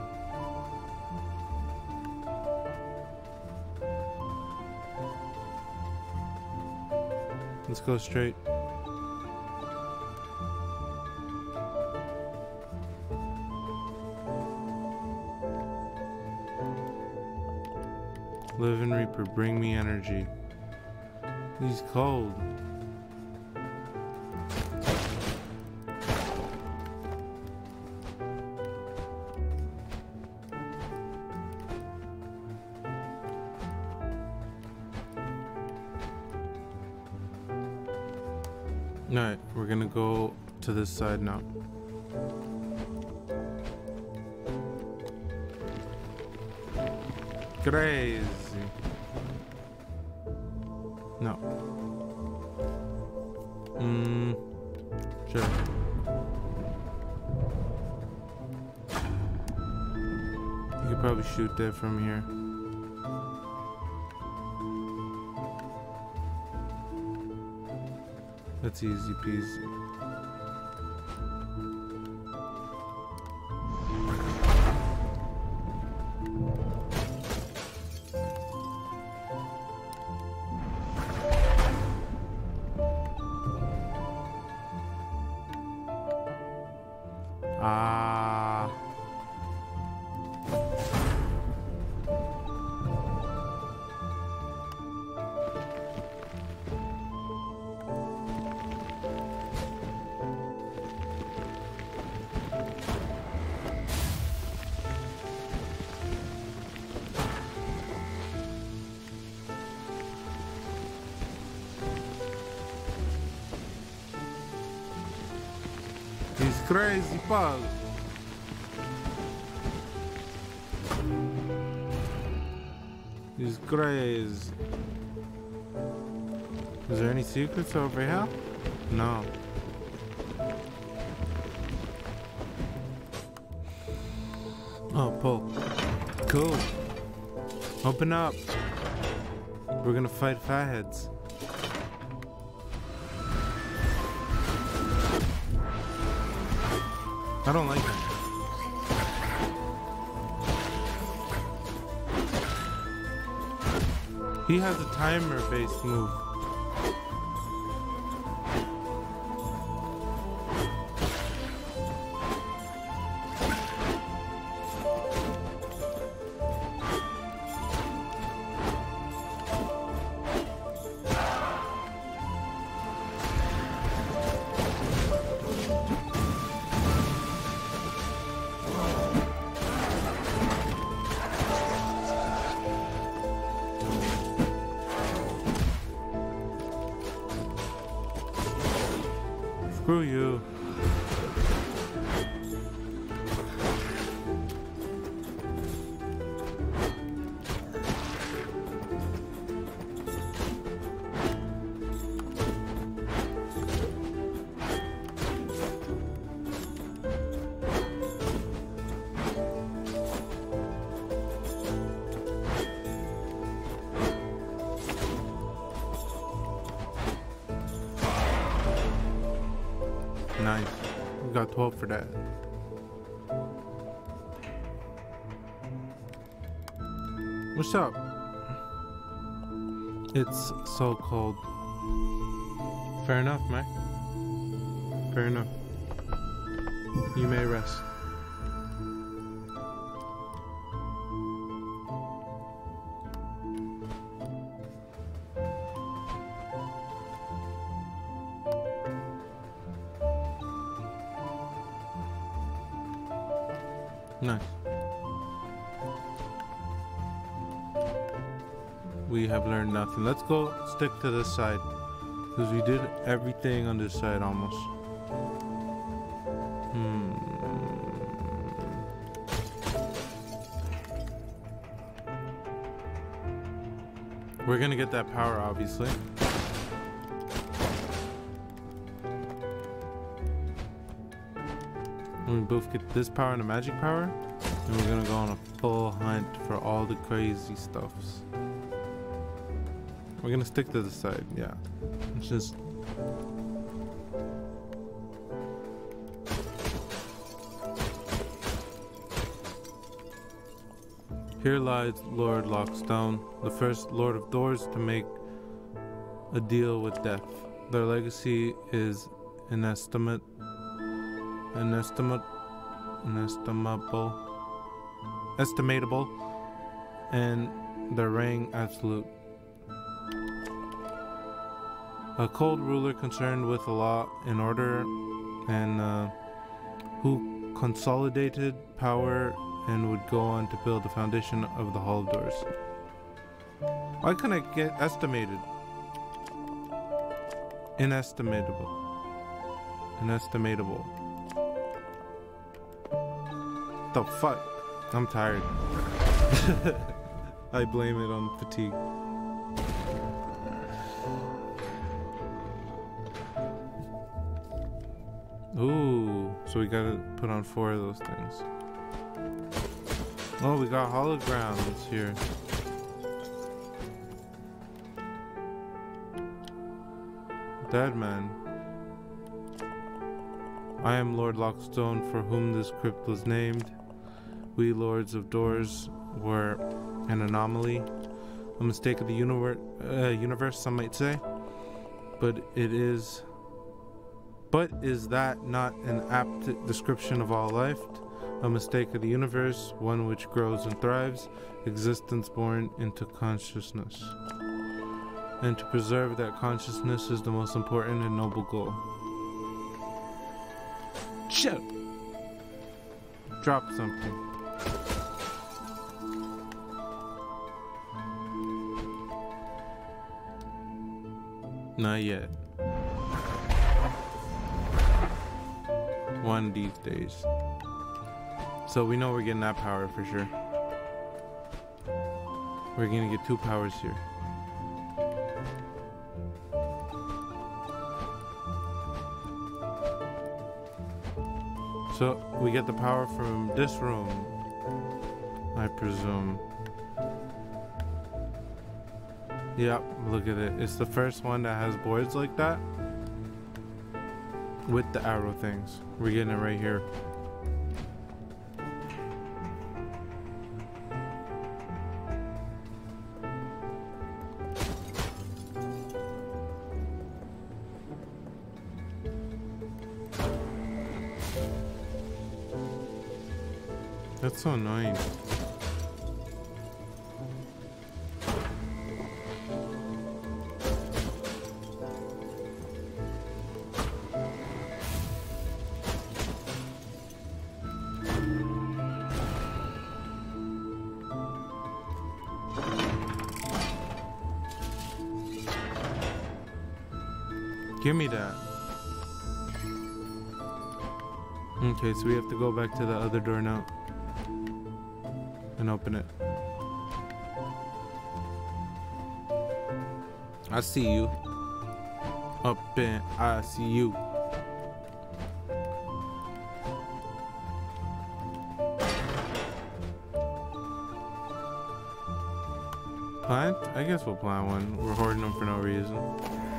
Let's go straight. Living Reaper, bring me energy. He's cold. To this side now. Crazy. No. Hmm. Sure. You could probably shoot that from here. That's easy peasy. Bug. He's crazy. Is there any secrets over here? No. Oh, pull. Cool. Open up. We're gonna fight fatheads. I don't like it. He has a timer based move. It's We have learned nothing. Let's go stick to this side. Because we did everything on this side almost. Hmm. We're gonna get that power, obviously. We both get this power and the magic power, then we're gonna go on a full hunt for all the crazy stuffs. We're gonna stick to the side, yeah. It's just Here lies Lord Lockstone, the first Lord of Doors to make a deal with death. Their legacy is inestimate, inestimate, inestimable, estimatable, and their reign absolute. A cold ruler concerned with the law and order, and uh, who consolidated power and would go on to build the foundation of the Hall of Doors. Why can I get estimated? Inestimable. Inestimable. The fuck? I'm tired. I blame it on fatigue. Ooh, so we gotta put on four of those things. Oh, we got holograms here. Dead man. I am Lord Lockstone, for whom this crypt was named. We lords of doors were an anomaly, a mistake of the universe, uh, universe, some might say. But it is But is that not an apt description of all life? A mistake of the universe, one which grows and thrives, existence born into consciousness. And to preserve that consciousness is the most important and noble goal. Shit! Drop something. Not yet. One these days. So we know we're getting that power for sure. We're gonna get two powers here. So we get the power from this room, I presume. Yep, look at it. It's the first one that has boards like that with the arrow things. We're getting it right here. That's so annoying. Me that. Okay, so we have to go back to the other door now. And open it. I see you. Up in, I see you. Plant? I guess we'll plant one. We're hoarding them for no reason.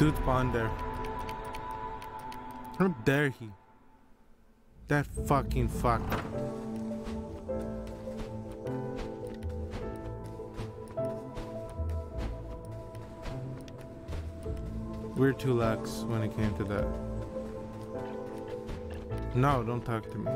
Dude spawned there. How dare he? That fucking fuck. We're too lax when it came to that. No, don't talk to me.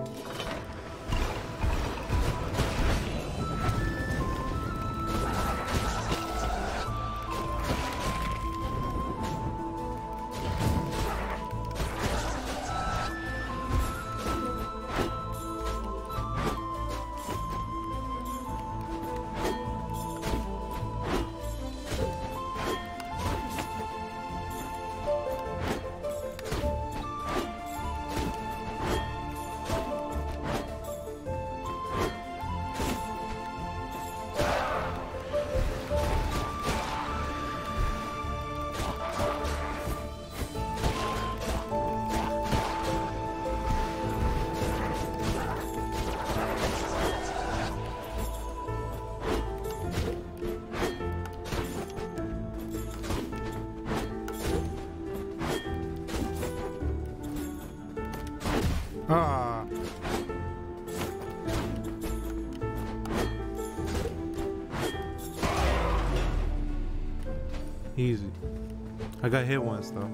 Once though.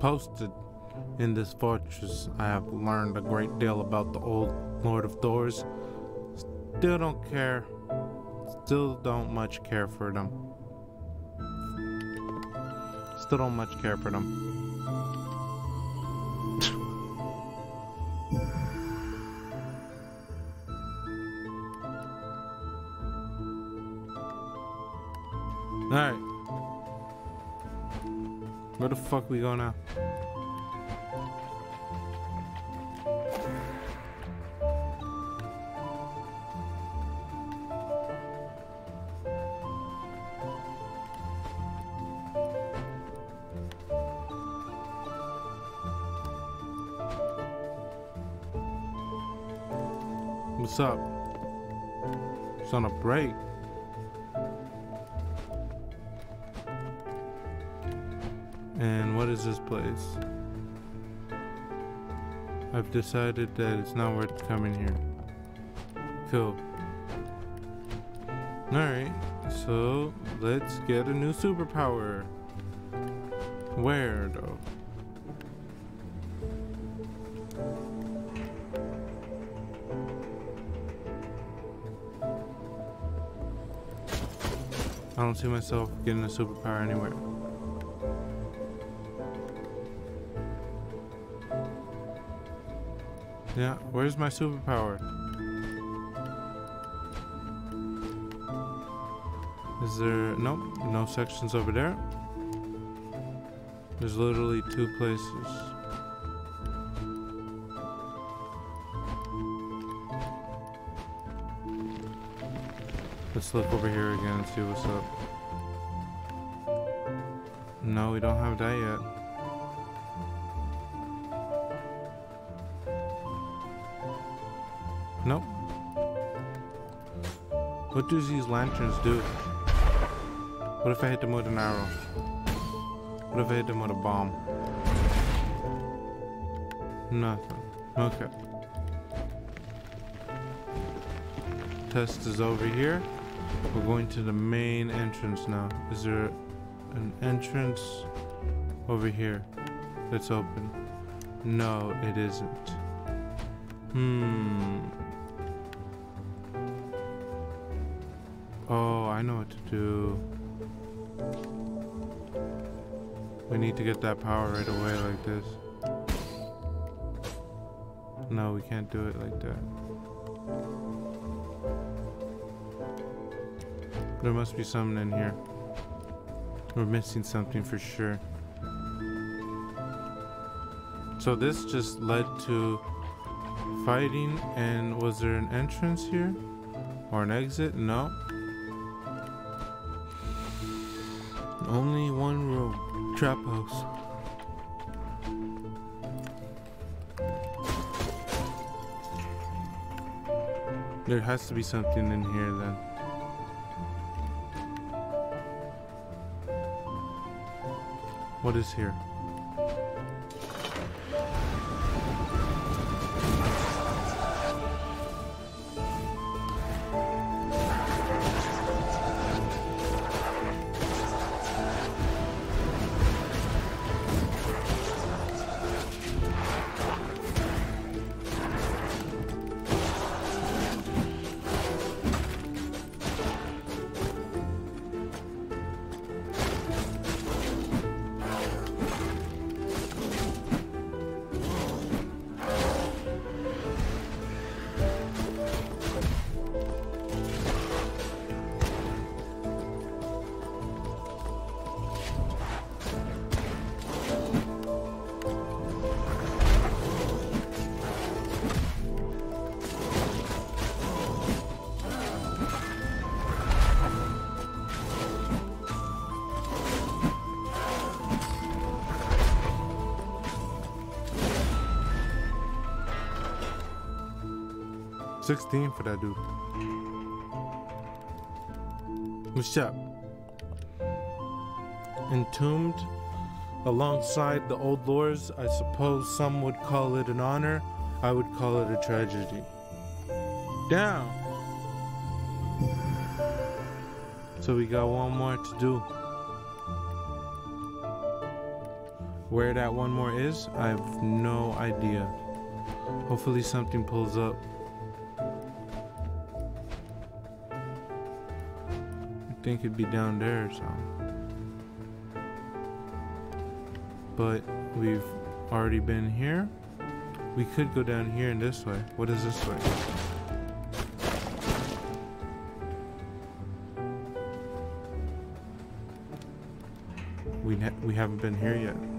Posted in this fortress, I have learned a great deal about the old Lord of Doors. Still don't care. Still don't much care for them. Still don't much care for them. Alright. Where the fuck we go now? What's up? It's on a break. Decided that it's not worth coming here. Cool. Alright, so let's get a new superpower. Where though? I don't see myself getting a superpower anywhere. Yeah, where's my superpower? Is there... Nope, no sections over there. There's literally two places. Let's look over here again and see what's up. No, we don't have that yet. Nope. What do these lanterns do? What if I hit them with an arrow? What if I hit them with a bomb? Nothing. Okay. Test is over here. We're going to the main entrance now. Is there an entrance over here that's open? No, it isn't. Hmm. Oh, I know what to do. We need to get that power right away like this. No, we can't do it like that. There must be something in here. We're missing something for sure. So this just led to fighting and was there an entrance here? Or an exit? No. Trap house. There has to be something in here then. What is here? For that dude. What's up? Entombed alongside the old lords, I suppose some would call it an honor. I would call it a tragedy. Down. So we got one more to do. Where that one more is, I have no idea. Hopefully something pulls up. Think it'd be down there, so. But we've already been here. We could go down here and this way. What is this way? We, we haven't been here yet.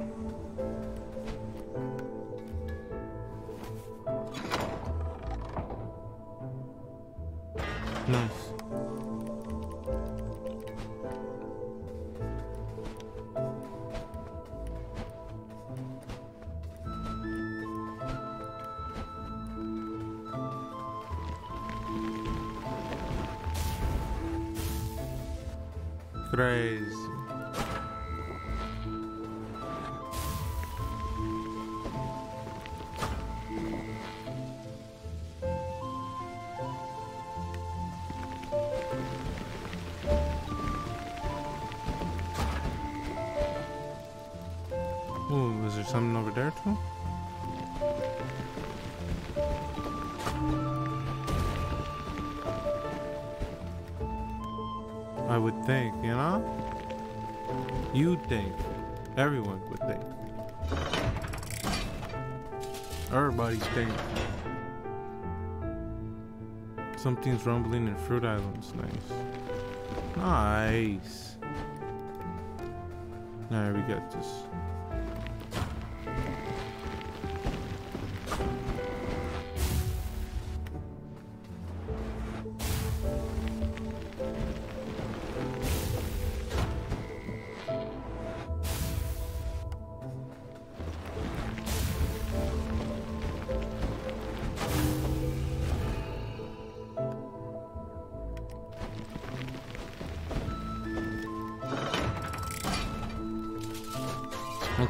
Rumbling in Fruit Islands. Nice. Nice. Alright, we got this.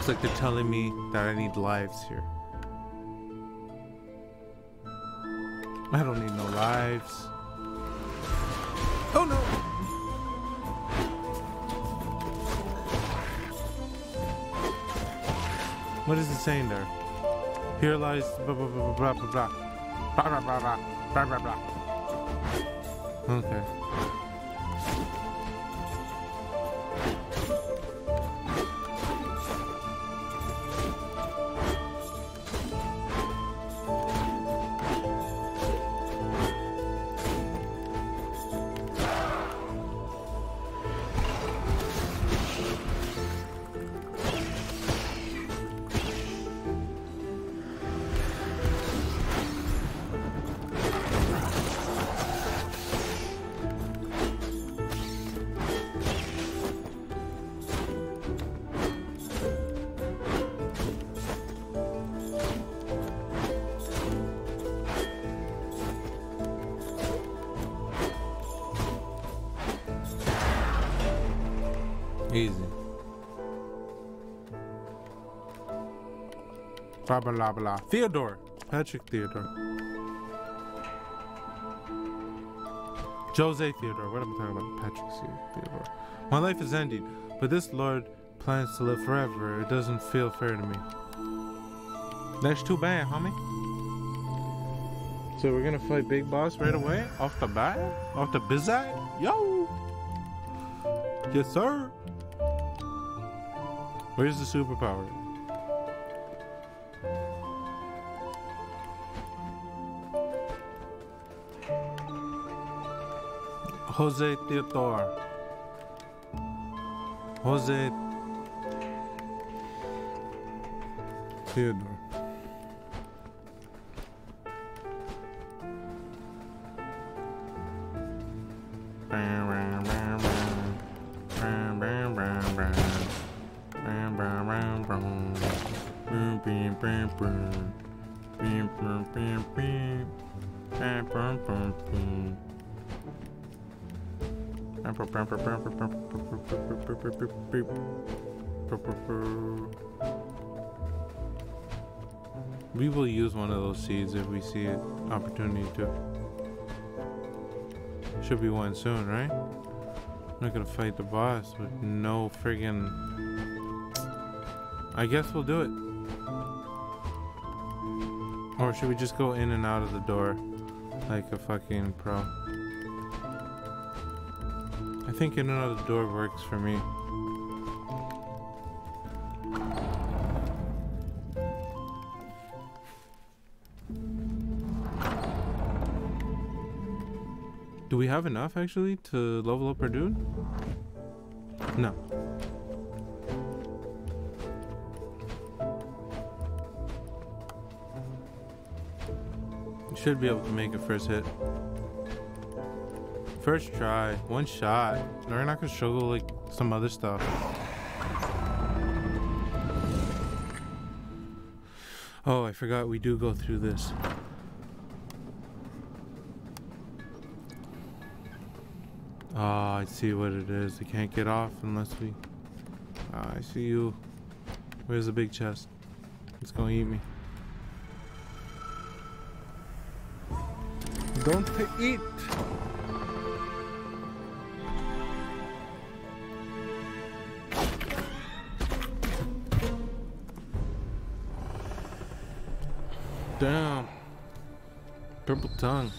Looks like they're telling me that I need lives here. I don't need no lives. Oh no! What is it saying there? Here lies blah blah blah blah blah blah blah blah blah blah blah blah blah. Okay. Blah blah. Theodore. Patrick Theodore. Jose Theodore. What am I talking about? Patrick Theodore. My life is ending, but this Lord plans to live forever. It doesn't feel fair to me. That's too bad, homie. So we're gonna fight Big Boss right away? Off the bat? Off the bizzat? Yo! Yes, sir! Where's the superpower? Jose Theodore. José Pedro. We will use one of those seeds if we see an opportunity to. Should be one soon, right? I'm not gonna fight the boss with no friggin' I guess we'll do it. Or should we just go in and out of the door like a fucking pro? I think in another door works for me. Do we have enough actually to level up our dude? No. Should be able to make a first hit. First try, one shot. We're not gonna struggle like some other stuff. Oh, I forgot we do go through this. Oh, I see what it is. We can't get off unless we... Oh, I see you. Where's the big chest? It's gonna eat me. Don't eat. Damn. Purple tongue.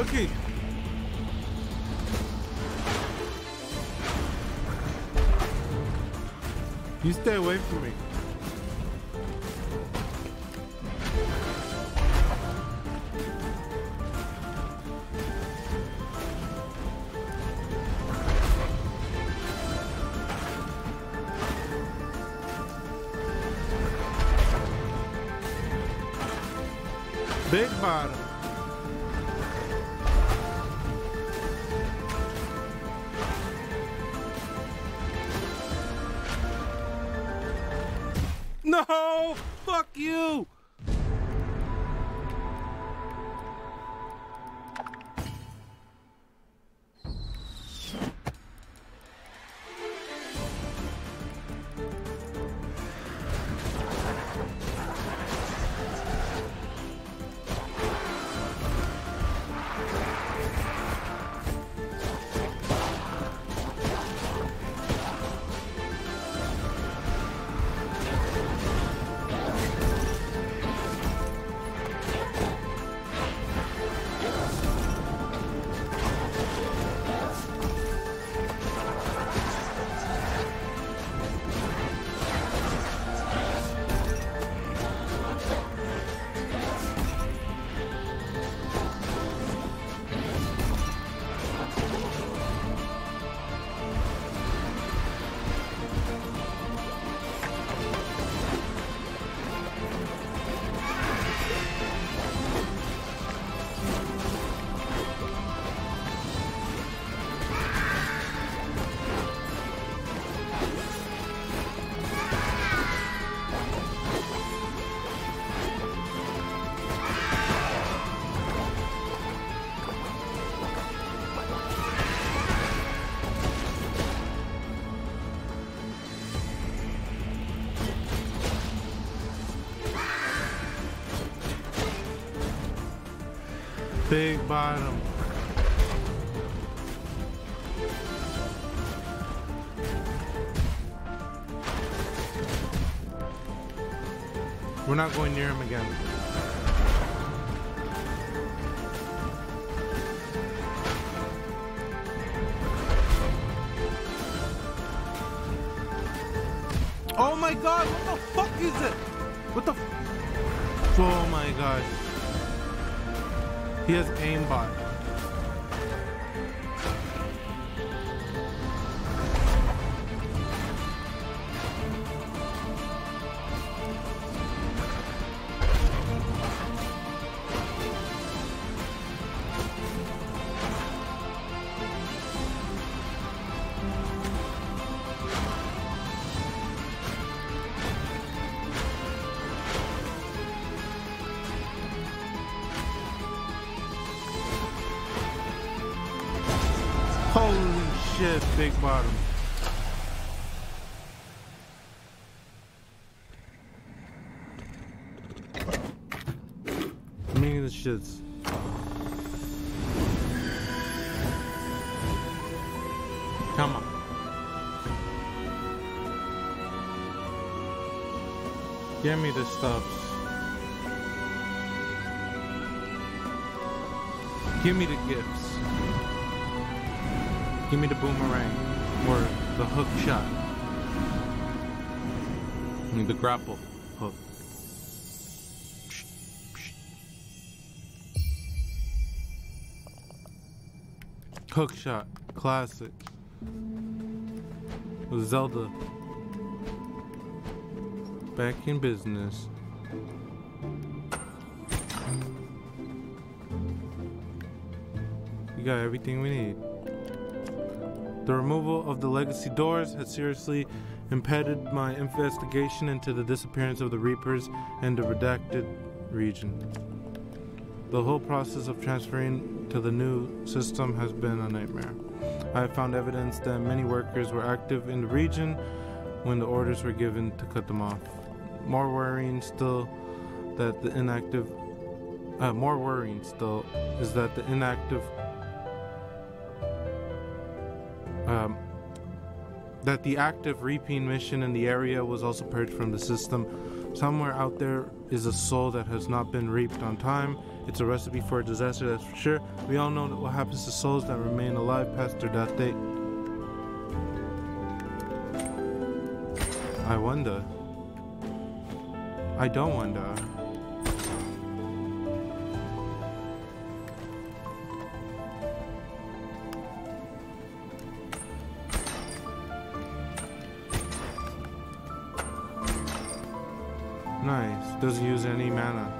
Looking. You stay away from me. Big bottom. No! Fuck you! Big bottom. We're not going near him again. Bottom. Me the shits. Come on. Give me the stuffs. Give me the gifts. Give me the boomerang the hook shot. Mean, the grapple hook. Hook shot, classic. With Zelda. Back in business. We got everything we need. The removal of the legacy doors had seriously impeded my investigation into the disappearance of the Reapers and the redacted region. The whole process of transferring to the new system has been a nightmare. I have found evidence that many workers were active in the region when the orders were given to cut them off. More worrying still that the inactive uh, more worrying still is that the inactive um, that the active reaping mission in the area was also purged from the system. Somewhere out there is a soul that has not been reaped on time. It's a recipe for a disaster, that's for sure. We all know that what happens to souls that remain alive past their death date. I wonder. I don't wonder. Nice. Doesn't use any mana.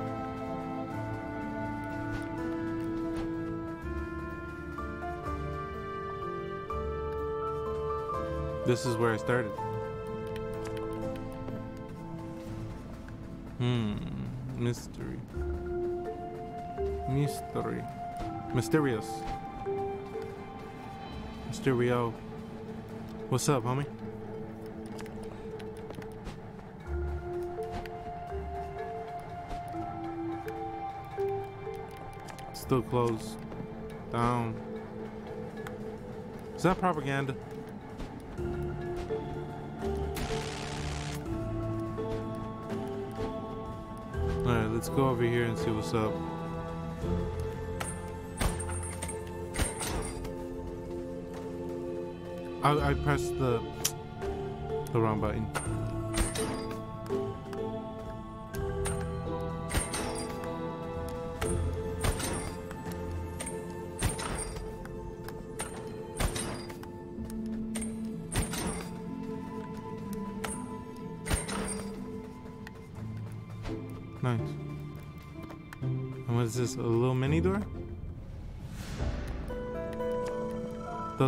This is where I started. Hmm. Mystery. Mystery. Mysterious. Mysterio. What's up, homie? Still closed. Down. Is that propaganda? Alright, let's go over here and see what's up. I, I pressed the the wrong button.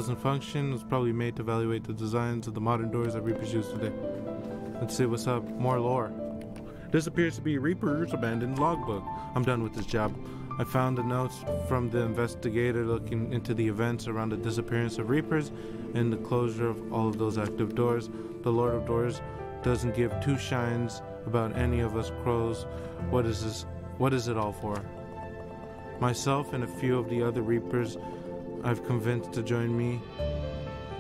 Doesn't function. Was probably made to evaluate the designs of the modern doors that Reapers use today. Let's see what's up. More lore. This appears to be Reaper's abandoned logbook. I'm done with this job. I found the notes from the investigator looking into the events around the disappearance of Reapers and the closure of all of those active doors. The Lord of Doors doesn't give two shines about any of us crows. What is this? What is it all for? Myself and a few of the other Reapers I've convinced to join me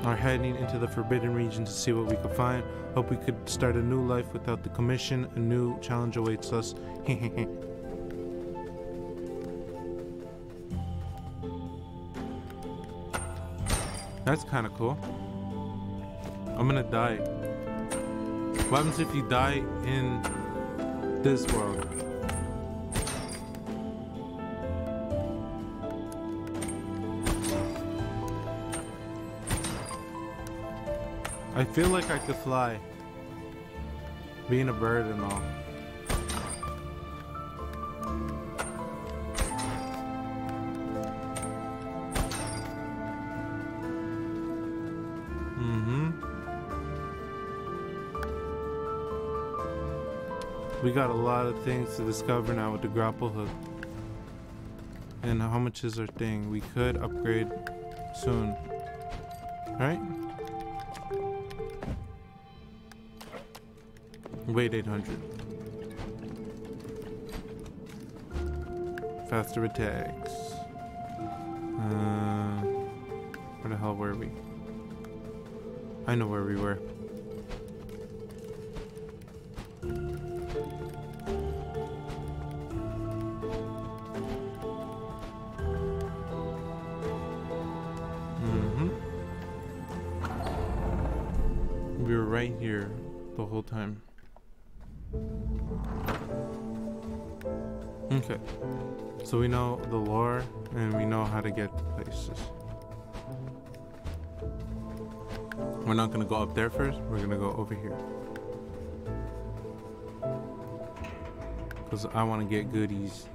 are heading into the Forbidden Region to see what we can find. Hope we could start a new life without the Commission. A new challenge awaits us. That's kind of cool. I'm gonna die. What happens if you die in this world? I feel like I could fly. Being a bird and all. Mm-hmm. We got a lot of things to discover now with the grapple hook. And how much is our thing? We could upgrade soon. Right? Weight 800. Faster attacks. Uh, where the hell were we? I know where we were. We're not gonna go up there first, we're gonna go over here. Because I wanna get goodies.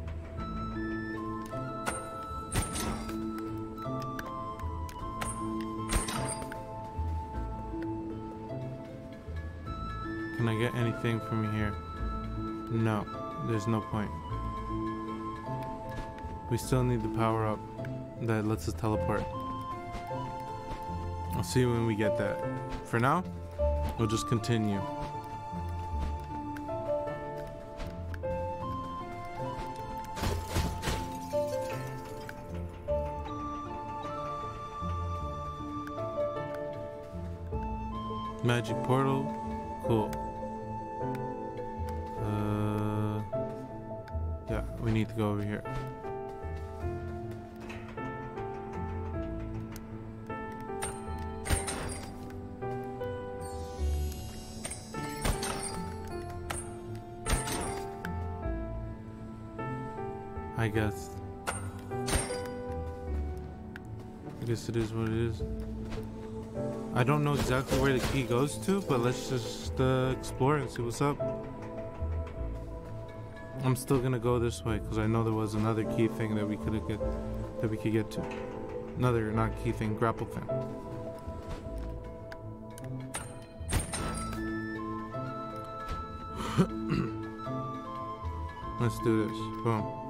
Can I get anything from here? No, there's no point. We still need the power up that lets us teleport. I'll see when we get that. For now, we'll just continue. Magic portal, cool. Uh, yeah, we need to go over here. Is what it is. I don't know exactly where the key goes to, but let's just uh, explore and see what's up. I'm still gonna go this way because I know there was another key thing that we could get that we could get to. Another not key thing, grapple thing. Let's do this. Boom.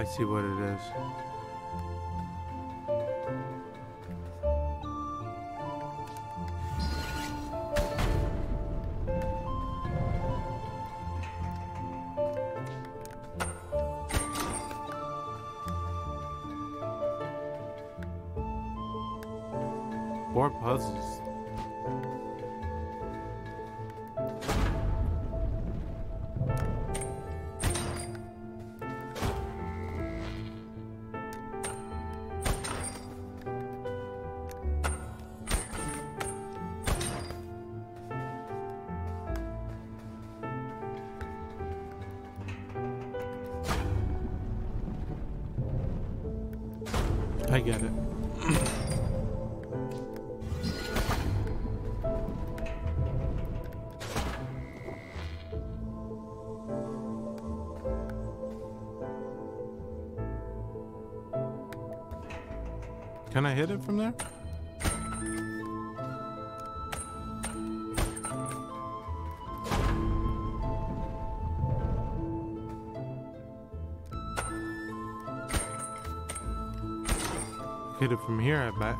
I see what it is. I get it. Can I hit it from there? It from here, I bet.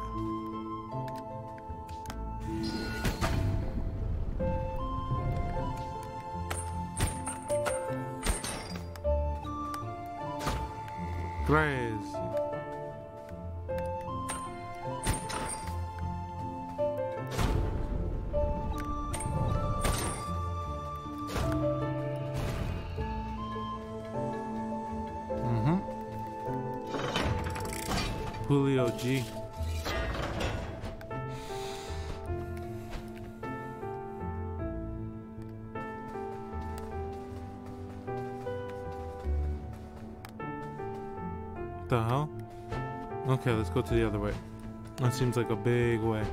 Let's go to the other way. That seems like a big way.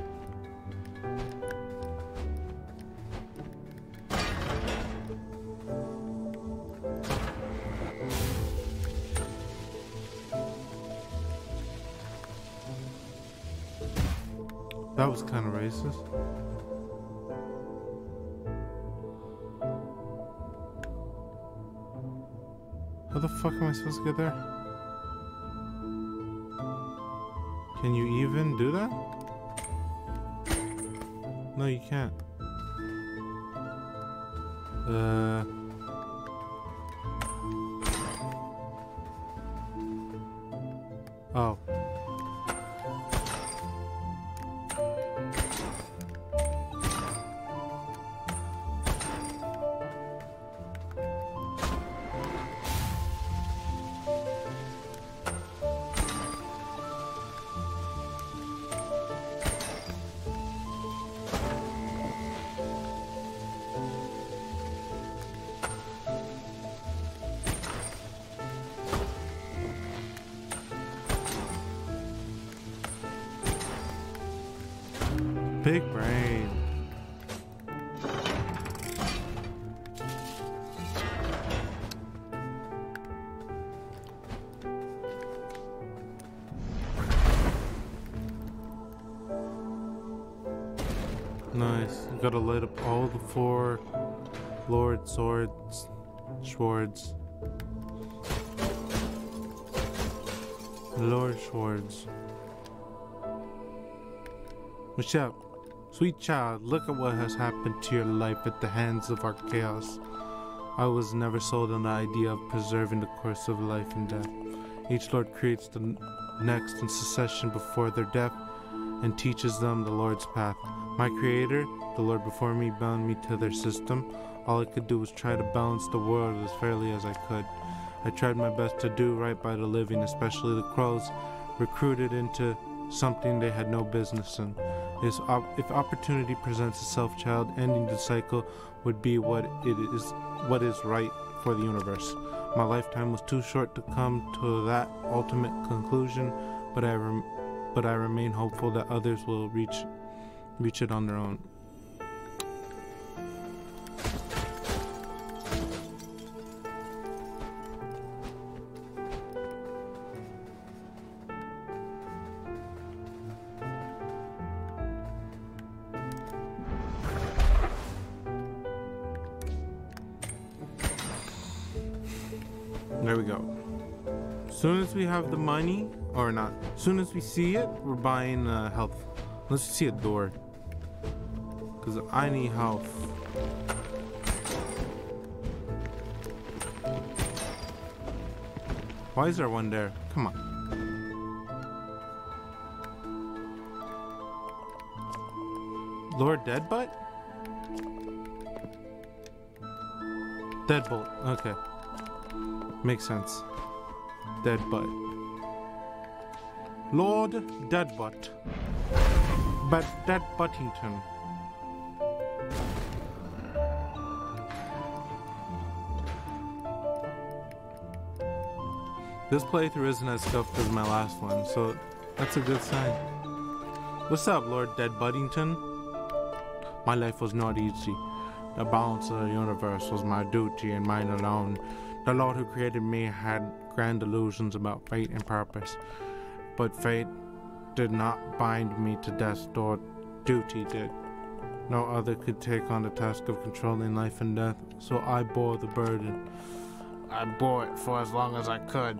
That was kind of racist. How the fuck am I supposed to get there? Can you even do that? No, you can't. Uh. Oh. Sweet child, look at what has happened to your life at the hands of our chaos. I was never sold on the idea of preserving the course of life and death. Each Lord creates the next in succession before their death and teaches them the Lord's path. My Creator, the Lord before me, bound me to their system. All I could do was try to balance the world as fairly as I could. I tried my best to do right by the living, especially the crows, recruited into something they had no business in. Is op- if opportunity presents itself, child, ending the cycle would be what it is, what is right for the universe. My lifetime was too short to come to that ultimate conclusion, but I, rem- but I remain hopeful that others will reach, reach it on their own. Have the money, or not, As soon as we see it, we're buying uh, health. Let's see a door. Because I need health. Why is there one there? Come on. Lord Deadbutt? Deadbolt, okay. Makes sense. Deadbutt. Lord Deadbutt. But Dead Buttington. This playthrough isn't as tough as my last one, so that's a good sign. What's up, Lord Dead Buddington? My life was not easy. The balance of the universe was my duty and mine alone. The Lord who created me had grand illusions about fate and purpose, but fate did not bind me to death's door. Duty did. No other could take on the task of controlling life and death, so I bore the burden. I bore it for as long as I could,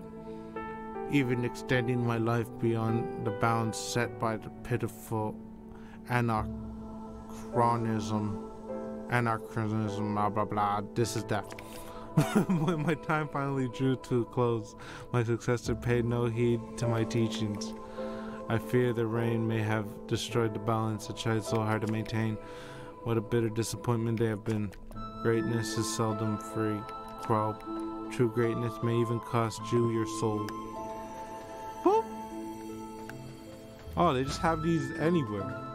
even extending my life beyond the bounds set by the pitiful anachronism. Anachronism, blah blah blah. This is death. when my time finally drew to a close, my successor paid no heed to my teachings. I fear the reign may have destroyed the balance I tried so hard to maintain. What a bitter disappointment they have been. Greatness is seldom free. Crow. True greatness may even cost you your soul. Whoop. Oh, they just have these anywhere.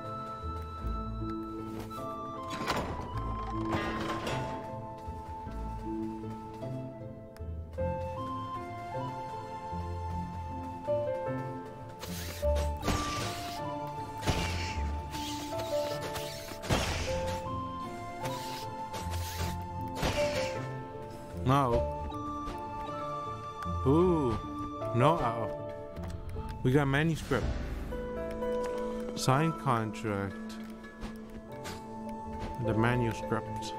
Got manuscript. Signed contract. The manuscript.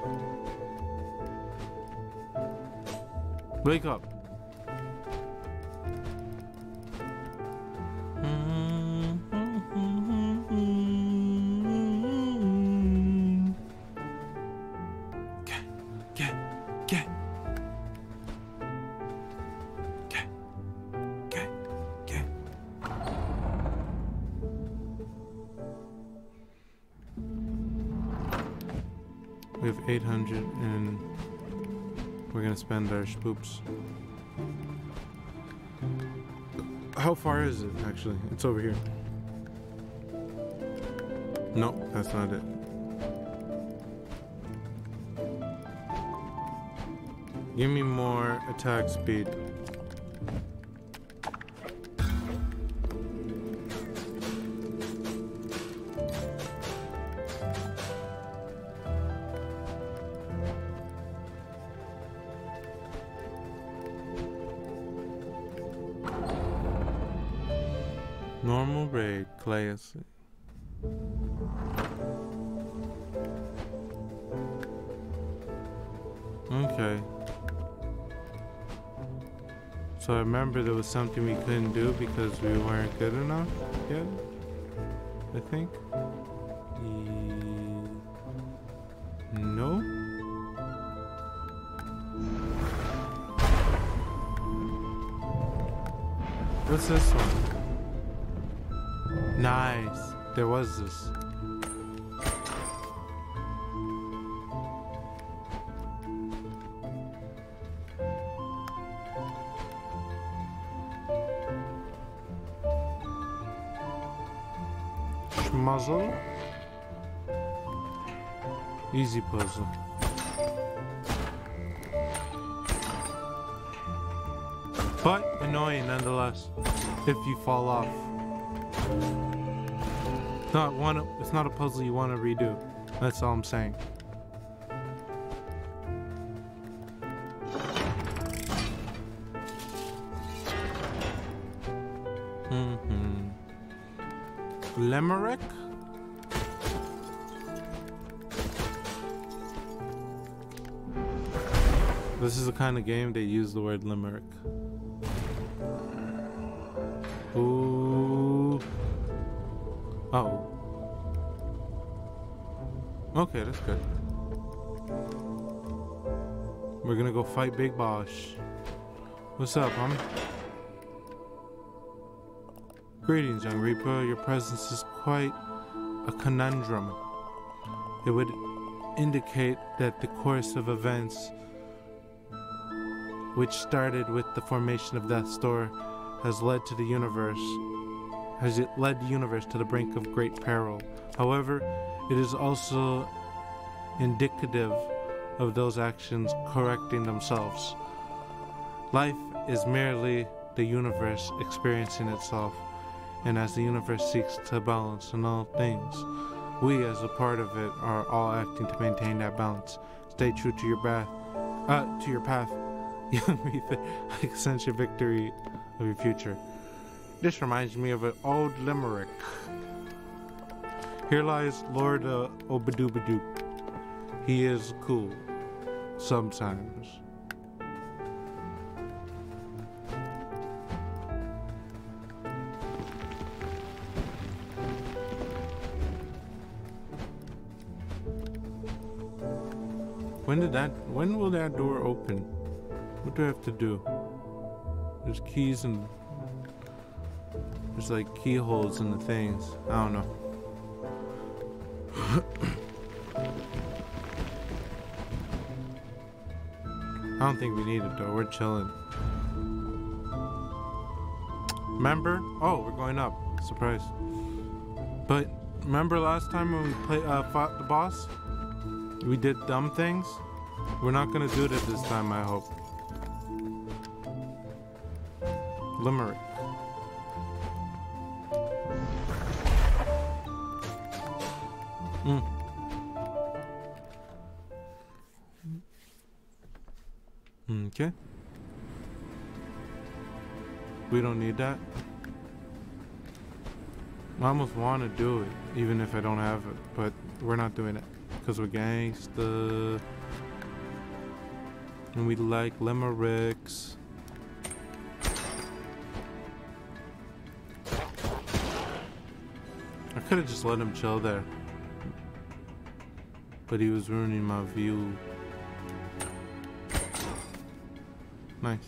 Wake up. Spoops. How far is it actually? It's over here. No, that's not it. Give me more attack speed. Okay. So I remember there was something we couldn't do because we weren't good enough yet. I think. E no? What's this one? Nice. There was this. Muzzle. Easy puzzle. But annoying nonetheless if you fall off. Not one it's not a puzzle you want to redo. That's all I'm saying. Mm-hmm. Limerick? This is the kind of game they use the word limerick. Ooh. Oh. Okay, that's good. We're gonna go fight Big Boss. What's up, homie? Greetings, young Reaper. Your presence is quite a conundrum. It would indicate that the course of events which started with the formation of Death's Door, has led to the universe has it led the universe to the brink of great peril. However, it is also indicative of those actions correcting themselves. Life is merely the universe experiencing itself, and as the universe seeks to balance in all things, we as a part of it are all acting to maintain that balance. Stay true to your path, uh, to your path, You'll young sense your victory of your future. This reminds me of an old limerick. Here lies Lord uh. He is cool. Sometimes. When did that, when will that door open? What do I have to do? There's keys and there's like keyholes in the things. I don't know. I don't think we need it though. We're chilling. Remember? Oh, we're going up. Surprise. But remember last time when we play, uh, fought the boss? We did dumb things? We're not gonna do it this time, I hope. Limerick. Mm. Okay. We don't need that. I almost want to do it, even if I don't have it, but we're not doing it because we're gangsta. And we like limericks. I could have just let him chill there. But he was ruining my view. Nice.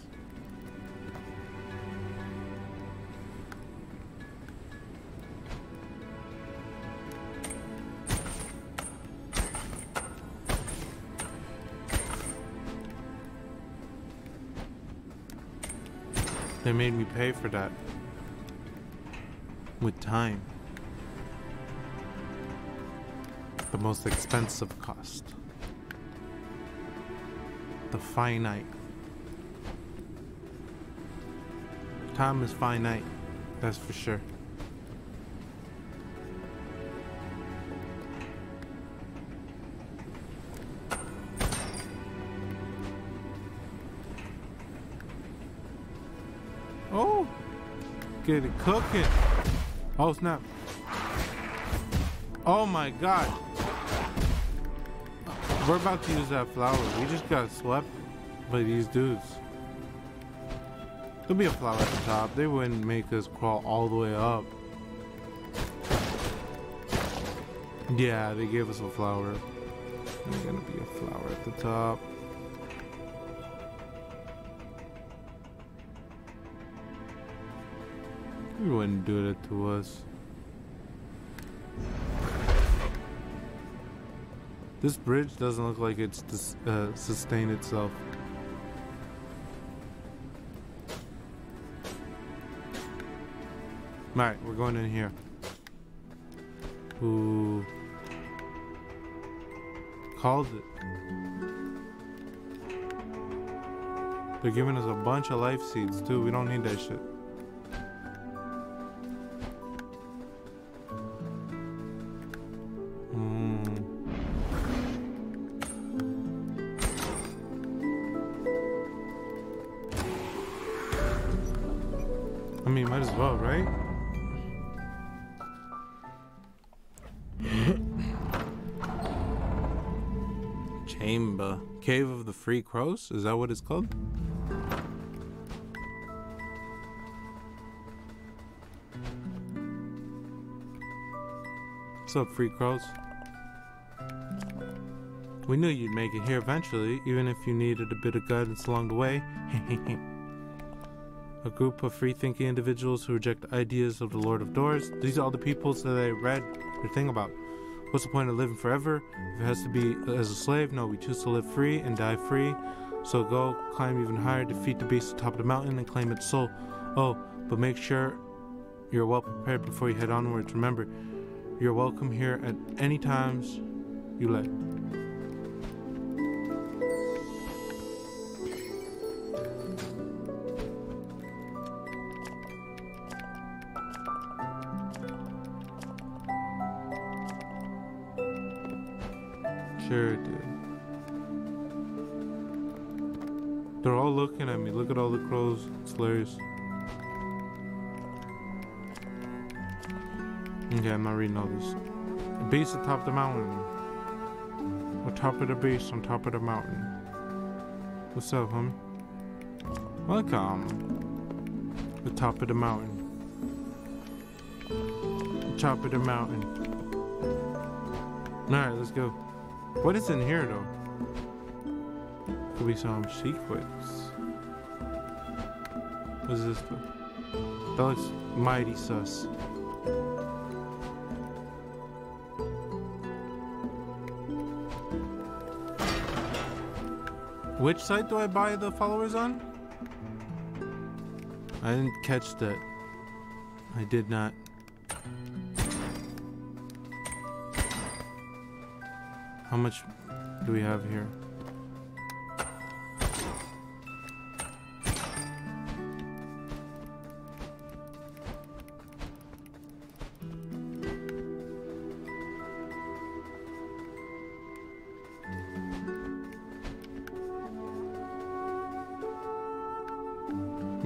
They made me pay for that. With time. The most expensive cost. The finite. Time is finite, that's for sure. Oh, get it cooking. Oh snap. Oh my god. We're about to use that flower. We just got swept by these dudes. There'll be a flower at the top. They wouldn't make us crawl all the way up. Yeah, they gave us a flower. There's gonna be a flower at the top. We wouldn't do that to us. This bridge doesn't look like it's uh, sustained itself. Alright, we're going in here. Ooh. Called it. They're giving us a bunch of life seeds too. We don't need that shit. Free Crows? Is that what it's called? What's up, Free Crows? We knew you'd make it here eventually, even if you needed a bit of guidance along the way. a group of free-thinking individuals who reject ideas of the Lord of Doors. These are all the peoples that I read the thing about. What's the point of living forever? If it has to be as a slave, no, we choose to live free and die free. So go, climb even higher, defeat the beast at the top of the mountain, and claim its soul. Oh, but make sure you're well prepared before you head onwards. Remember, you're welcome here at any times you like. The base atop the mountain. On top of the base, on top of the mountain. What's up, homie? Welcome. The top of the mountain. The top of the mountain. Alright, let's go. What is in here, though? Could be some secrets. What is this? Though? That looks mighty sus. Which site do I buy the followers on? I didn't catch that. I did not. How much do we have here?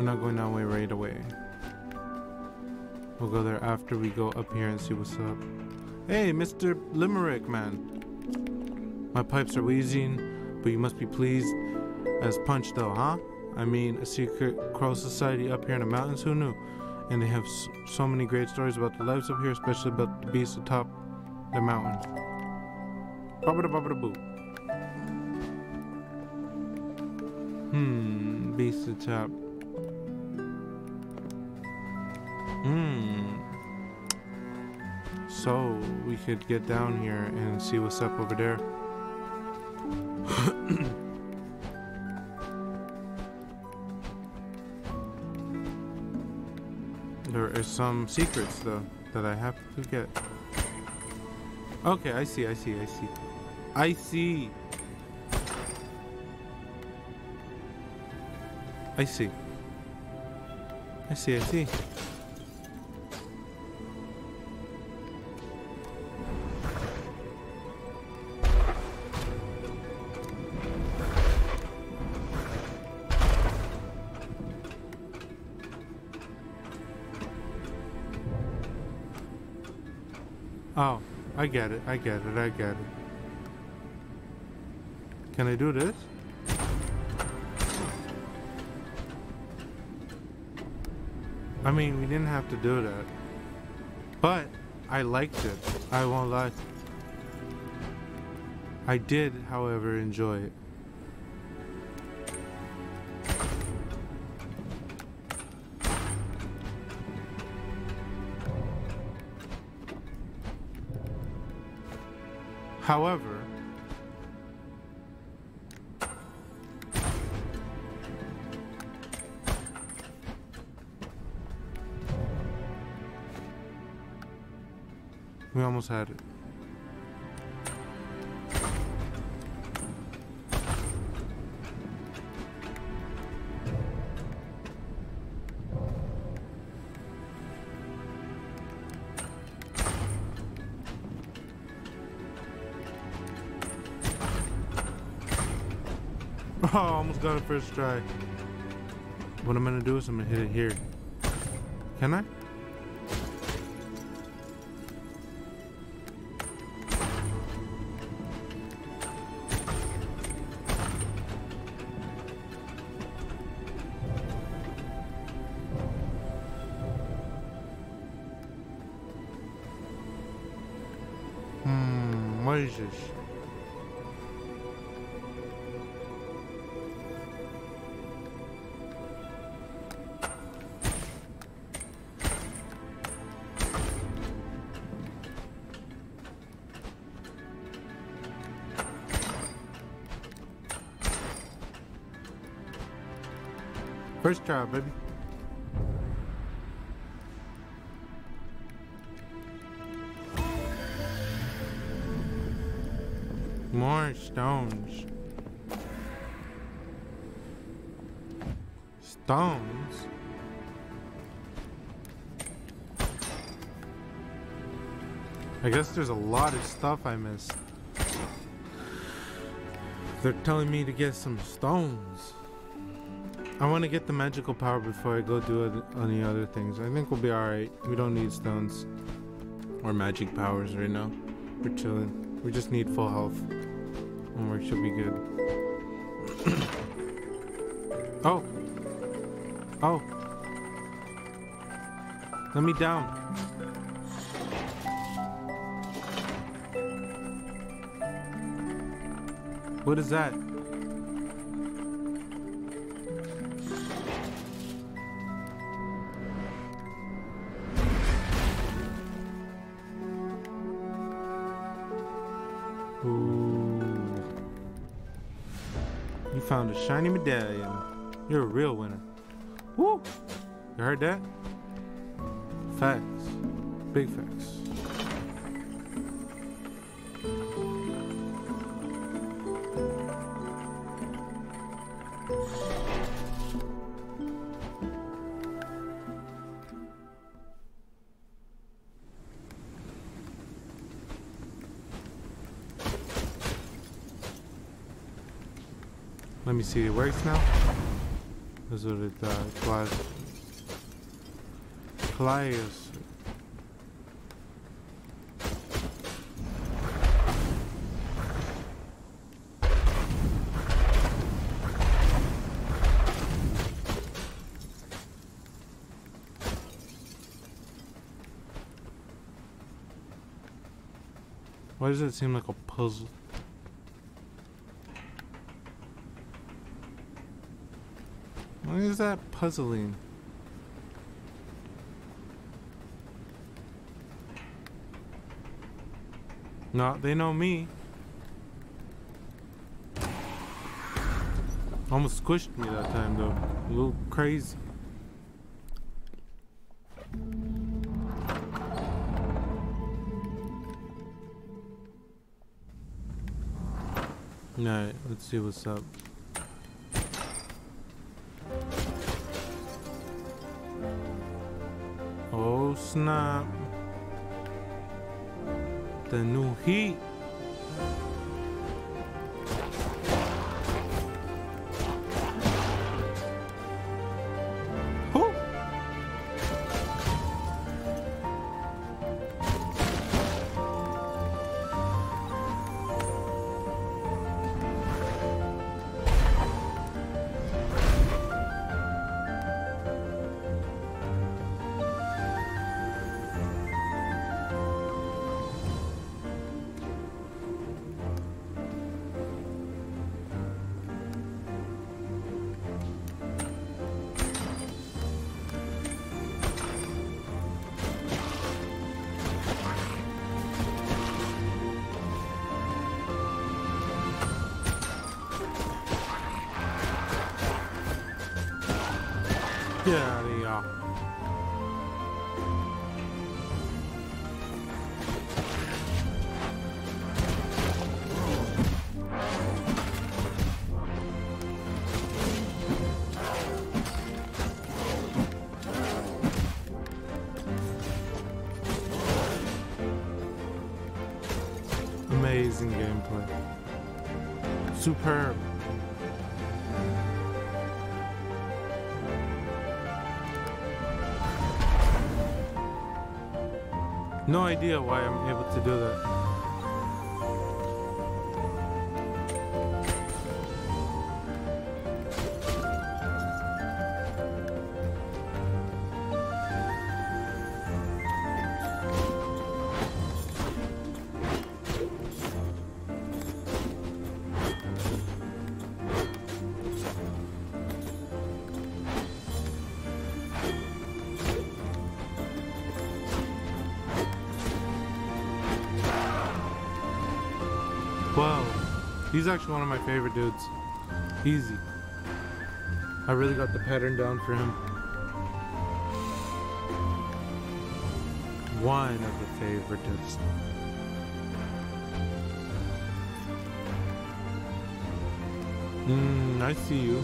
We're not going that way right away. We'll go there after we go up here and see what's up. Hey, Mr. Limerick, man. My pipes are wheezing, but you must be pleased as punch, though, huh? I mean, a secret crow society up here in the mountains, who knew? And they have so many great stories about the lives up here, especially about the beasts atop the mountain. Bubba bubba boo. Hmm, beasts atop. Hmm. So we could get down here and see what's up over there. there are some secrets though that I have to get. Okay, I see, I see, I see. I see. I see. I see, I see. I get it, I get it, I get it. Can I do this? I mean, we didn't have to do that. But, I liked it. I won't lie. I did, however, enjoy it. Almost. Oh, almost got it first try. What I'm gonna do is I'm gonna hit it here. Can I? Lot of stuff I missed. They're telling me to get some stones. I want to get the magical power before I go do any other things. I think we'll be alright. We don't need stones or magic powers right now. We're chilling. We just need full health. And we should be good. oh. Oh. Let me down. What is that? Ooh. You found a shiny medallion. You're a real winner. Woo! You heard that? Facts. Big facts. See, it works now? That's what it uh, class. Class. Why does it seem like a puzzle? Why is that puzzling? No, they know me. Almost squished me that time though. A little crazy. Alright, let's see what's up. Snap. The new heat. No idea why I'm able to do that. He's actually one of my favorite dudes. Easy. I really got the pattern down for him. One of the favorite dudes. Mmm, I see you.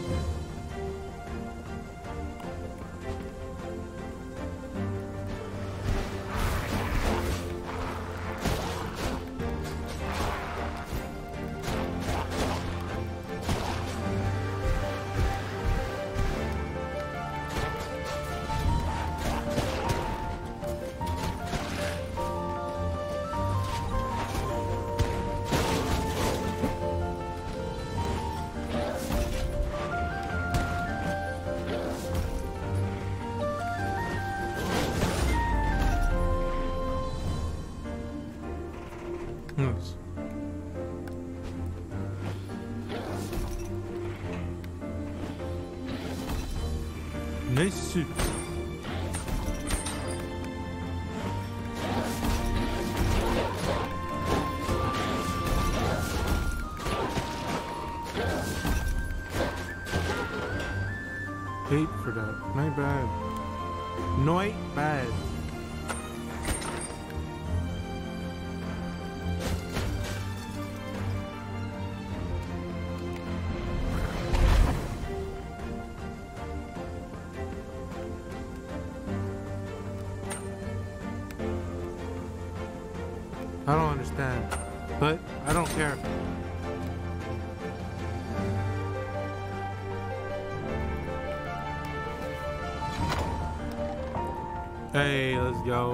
Go.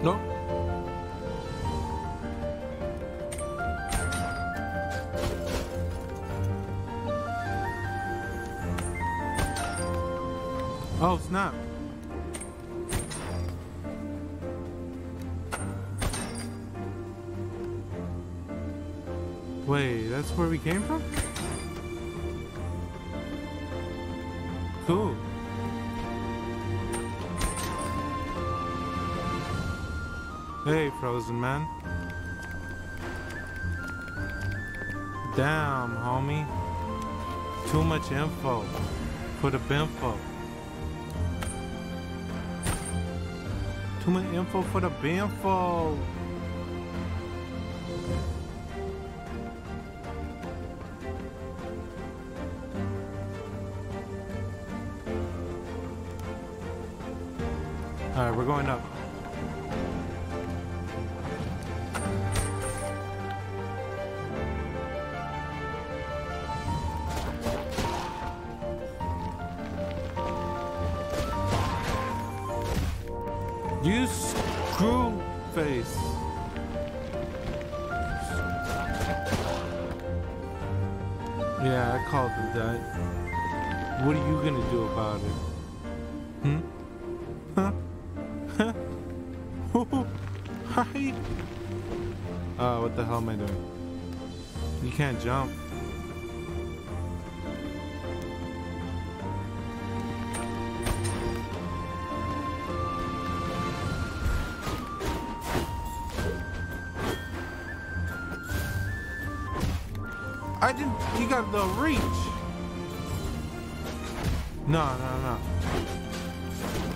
No. Oh, snap. Wait, that's where we came from? Man. Damn, homie. Too much info for the binfo. Too much info for the binfo. The reach. No, no, no.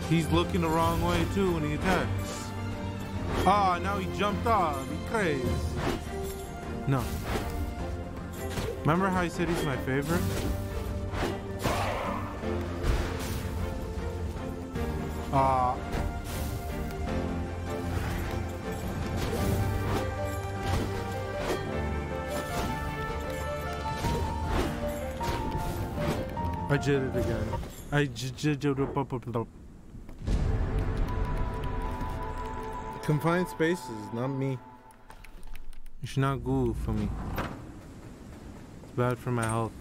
He's looking the wrong way too when he attacks. Ah, now he jumped off. He crazy. No. Remember how I said he's my favorite? Ah. I did it again. I did it. Confined spaces, not me. It's not good for me. It's bad for my health.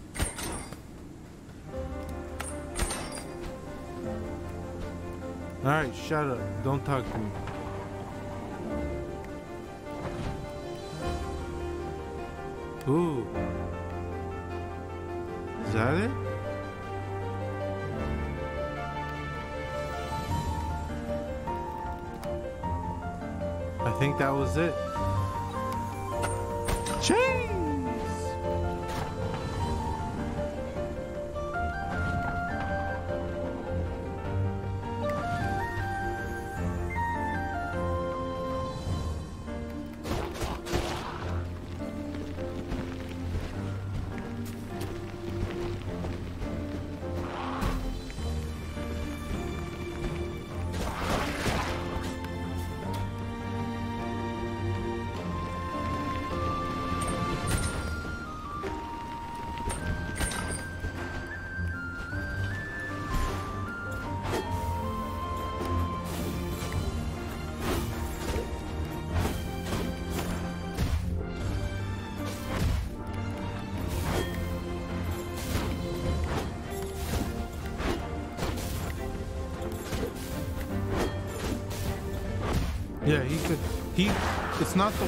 Alright, shut up. Don't talk to me. Ooh. Is that it? Think that was it.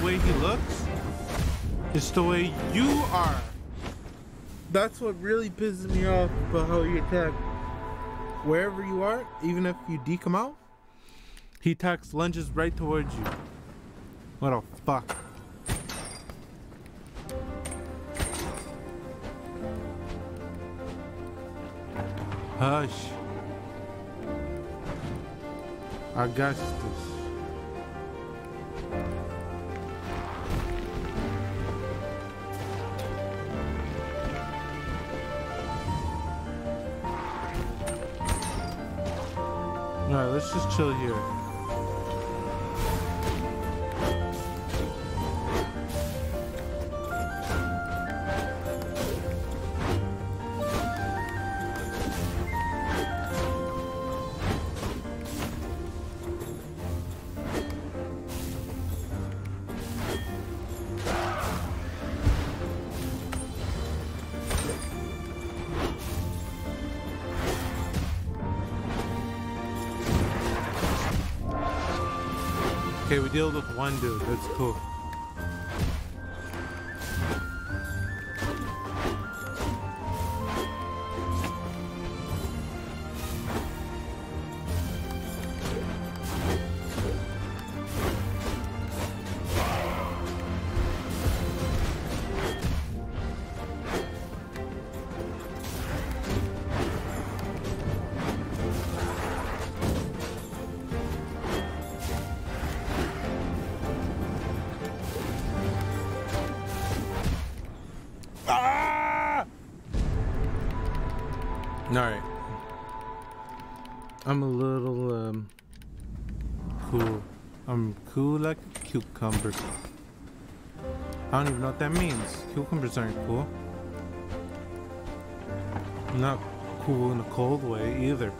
Way he looks. It's the way you are. That's what really pisses me off about how he attack. Wherever you are, even if you deke him out, he attacks lunges right towards you. What a fuck. Hush. Augustus. Alright, let's chill here. Deal with one dude. That's cool. Aren't cool. Not cool in a cold way either.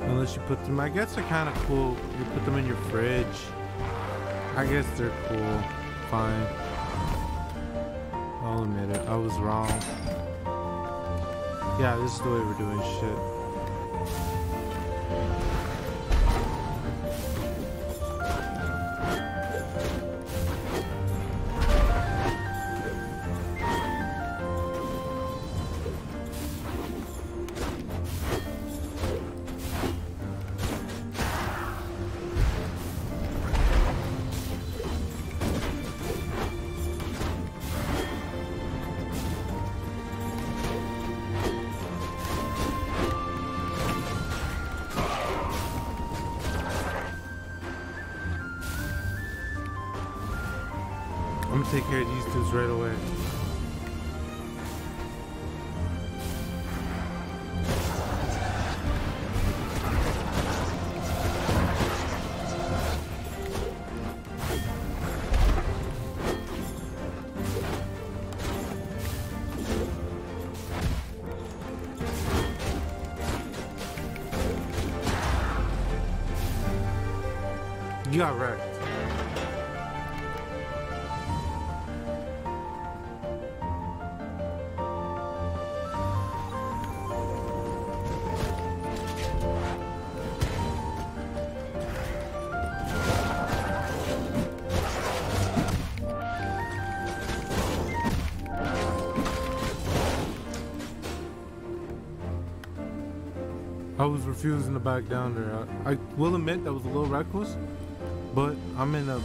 Unless you put them, I guess they're kind of cool. You put them in your fridge. I guess they're cool. Fine. I'll admit it. I was wrong. Yeah, this is the way we're doing shit. Was refusing to back down there. I, I will admit that was a little reckless, but I'm in a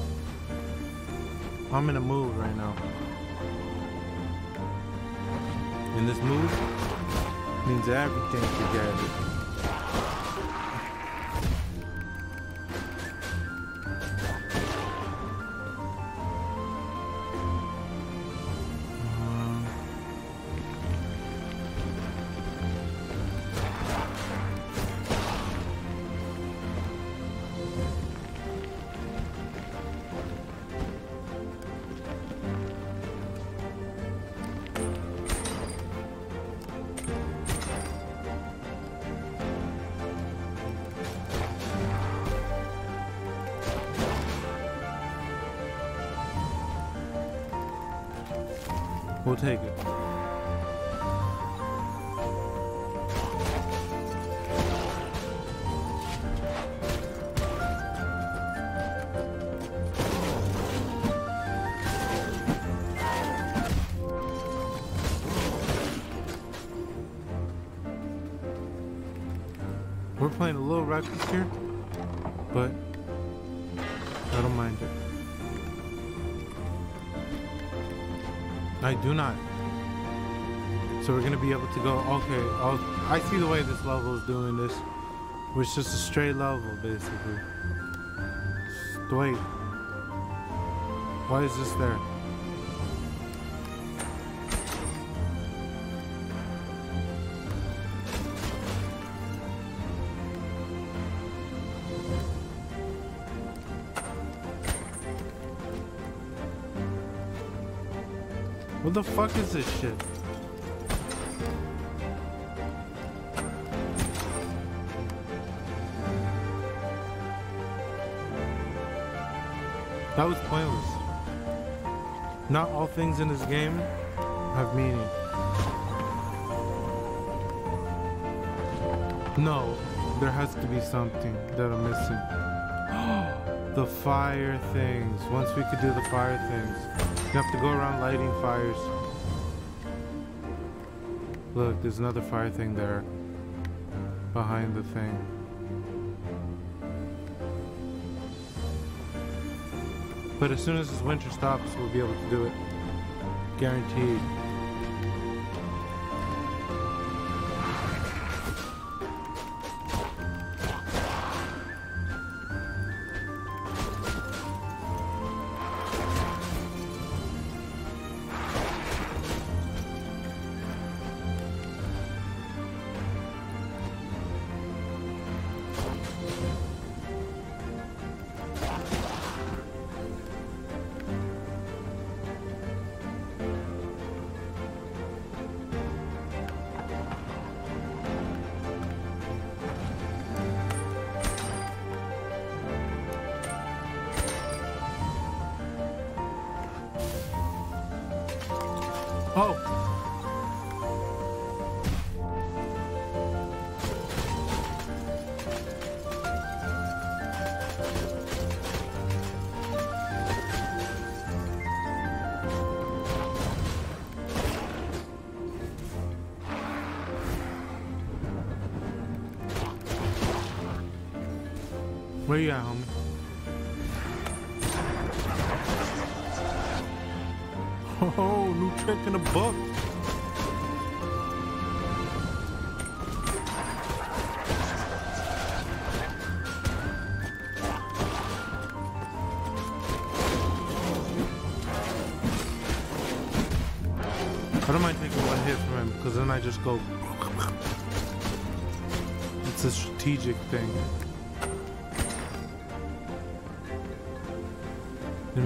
I'm in a mood right now. And this mood means everything together. Do not. So we're gonna be able to go, okay, I'll, I see the way this level is doing this. It's just a straight level, basically. Wait. Why is this there? Fuck is this shit? That was pointless. Not all things in this game have meaning. No, There has to be something that I'm missing. the fire things. Once we could do the fire things. You have to go around lighting fires. Look, there's another fire thing there. Uh, behind the thing. But as soon as this winter stops, we'll be able to do it. Guaranteed. Where you at, homie? Oh, new trick in the book. I don't mind taking one hit from him because then I just go. It's a strategic thing.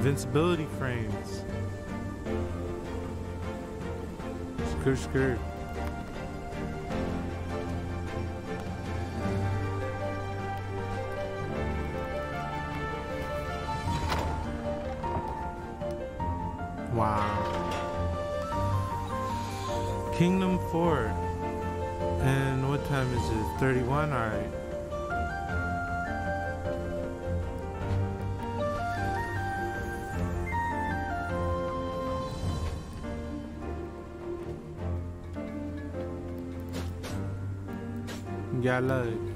Invincibility frames. Skirt, skirt. Wow. Kingdom Fort. And what time is it? 31? Alright. Yeah, look. Oh,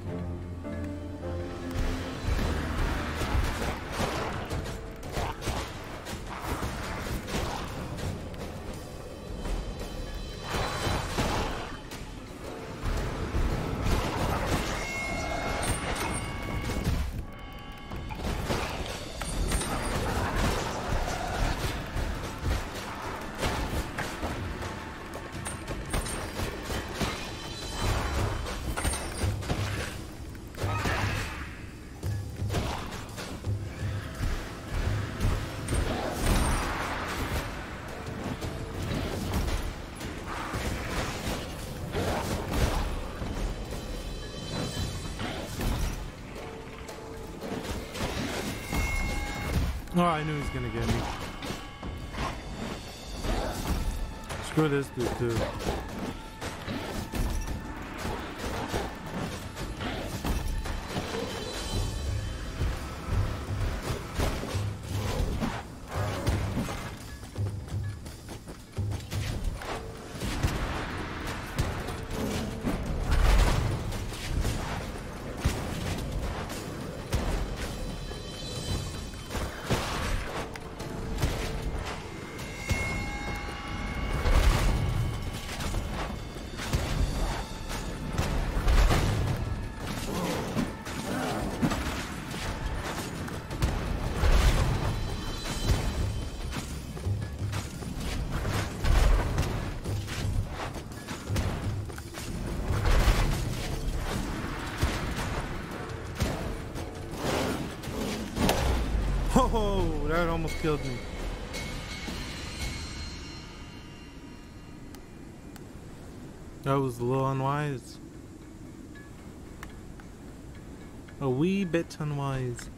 this dude too. Killed me. That was a little unwise. A wee bit unwise.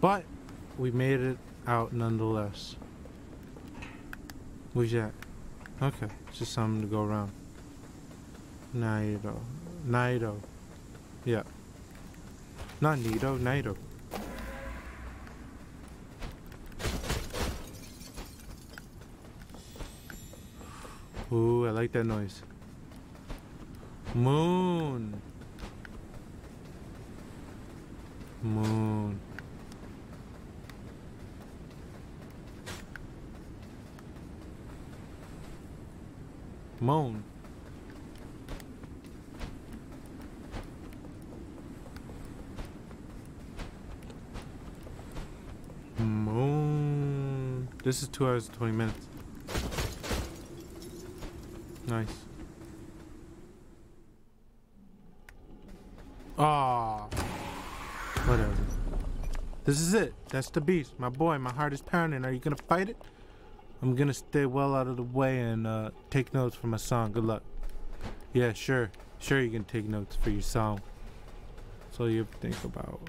But we made it out nonetheless. Where's that? Okay, just something to go around. Naido. Naido. Not Nido, Naido. Ooh, I like that noise. Moon. This is two hours and 20 minutes. Nice. Ah, whatever. This is it. That's the beast. My boy, my heart is pounding. Are you gonna fight it? I'm gonna stay well out of the way and uh, take notes for my song. Good luck. Yeah, sure. Sure, you can take notes for your song. So you have to think about.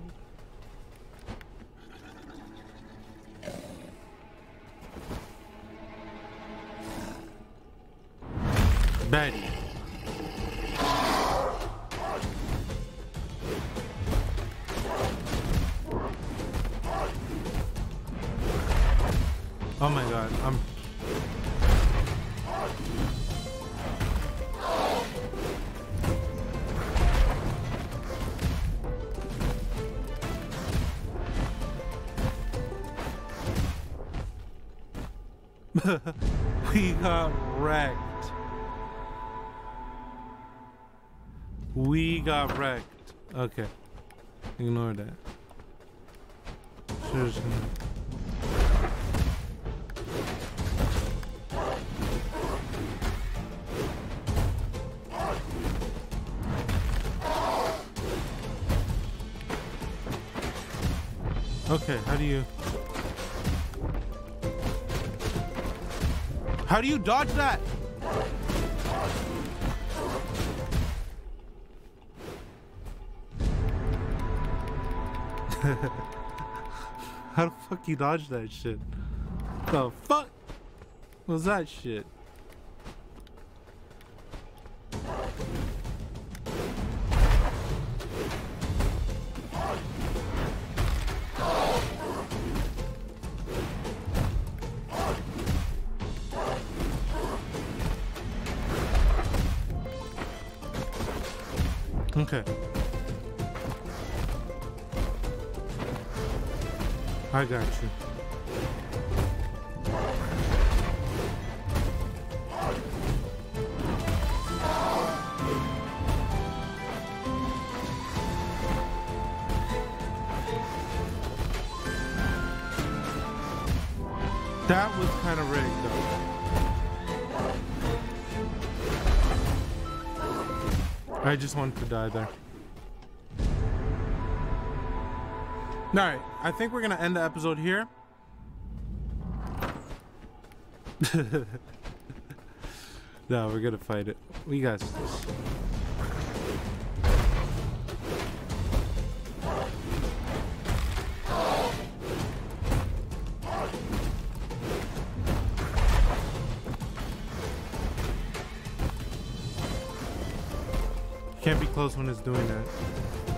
Okay, how do you... How do you dodge that? How the fuck you dodge that shit? The fuck was that shit? Got you. That was kind of rigged though. I just wanted to die there. Alright, I think we're gonna end the episode here. no, we're gonna fight it. We got this. Can't be close when it's doing that.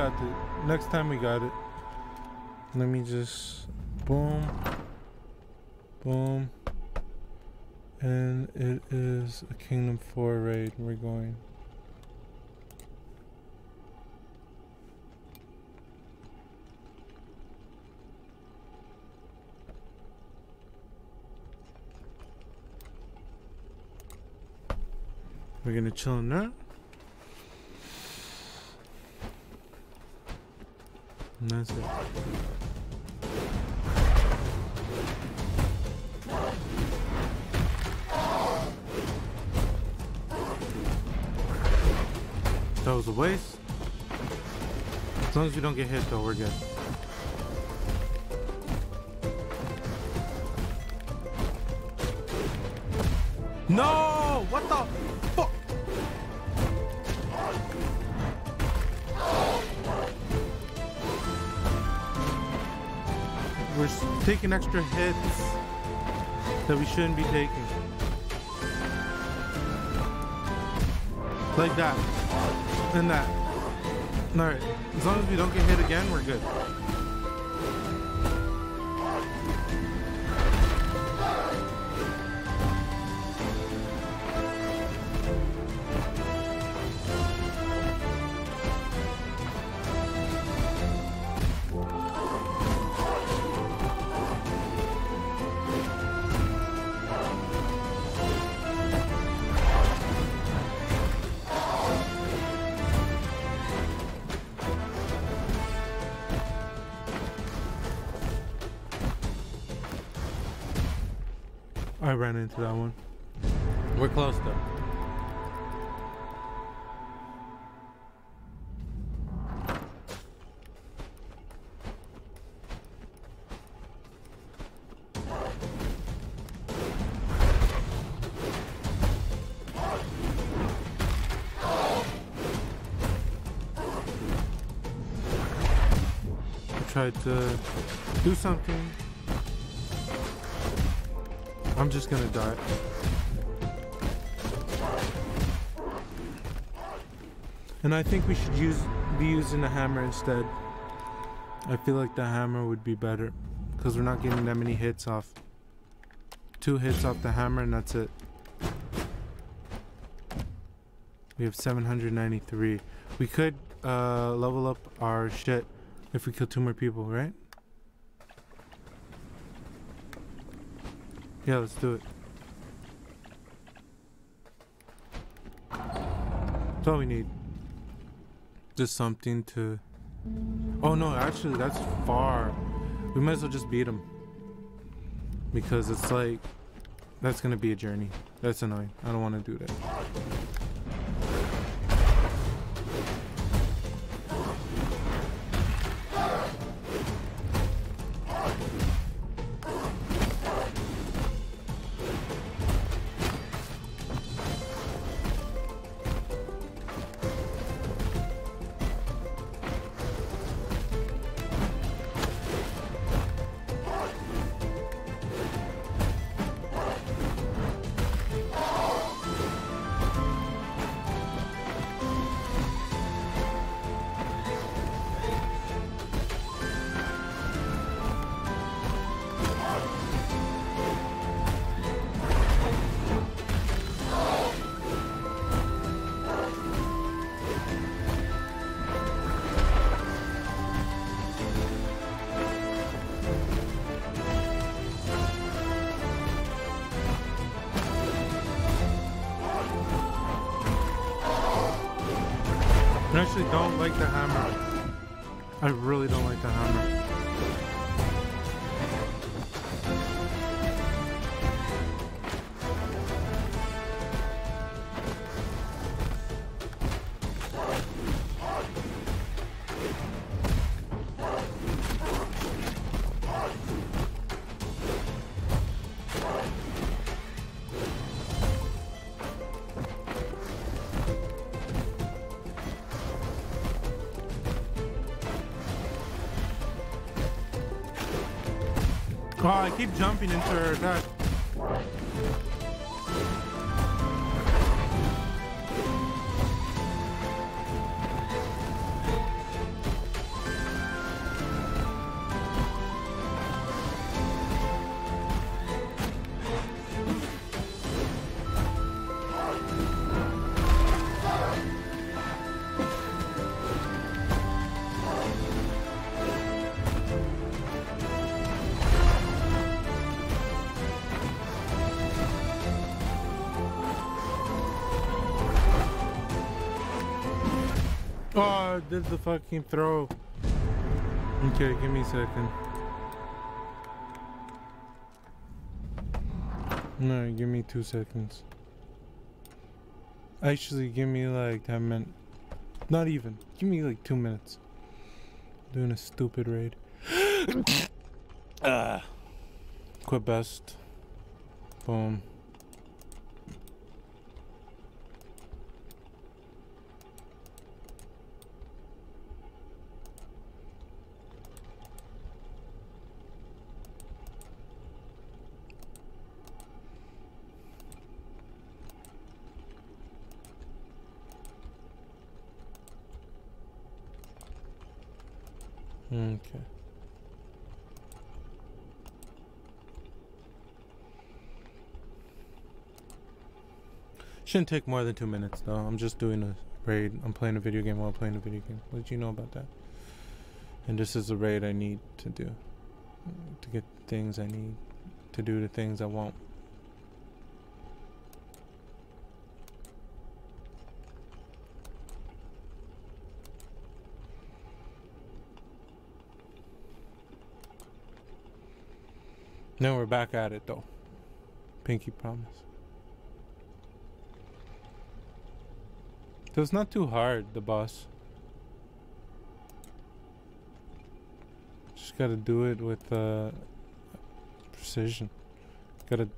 Got it. Next time we got it. Let me just boom. Boom. And it is a Kingdom 4 raid we're going. We're gonna chill in that. That's it. That was a waste. As long as you don't get hit though, we're good. No! What the We're taking extra hits that we shouldn't be taking. Like that. And that. Alright. As long as we don't get hit again, we're good. I ran into that one. We're close though. I tried to do something. I'm just gonna die. And I think we should use be using the hammer instead. I feel like the hammer would be better because we're not getting that many hits off. Two hits off the hammer and that's it. We have 793. We could uh, level up our shit if we kill two more people, right? Yeah, let's do it. That's all we need. Just something to. Oh no, actually, that's far. We might as well just beat him. Because it's like. That's gonna be a journey. That's annoying. I don't want to do that. Jumping into her did the fucking throw. Okay, give me a second. No, give me two seconds. Actually, give me like 10 minutes. Not even. Give me like two minutes. Doing a stupid raid. ah. Quit best. Boom. Mm, okay. Shouldn't take more than two minutes though. I'm just doing a raid. I'm playing a video game while I'm playing a video game. What did you know about that? And this is a raid I need to do. To get things I need. To do the things I want. Now we're back at it though. Pinky promise. So it's not too hard, the boss. Just gotta do it with uh, precision. Gotta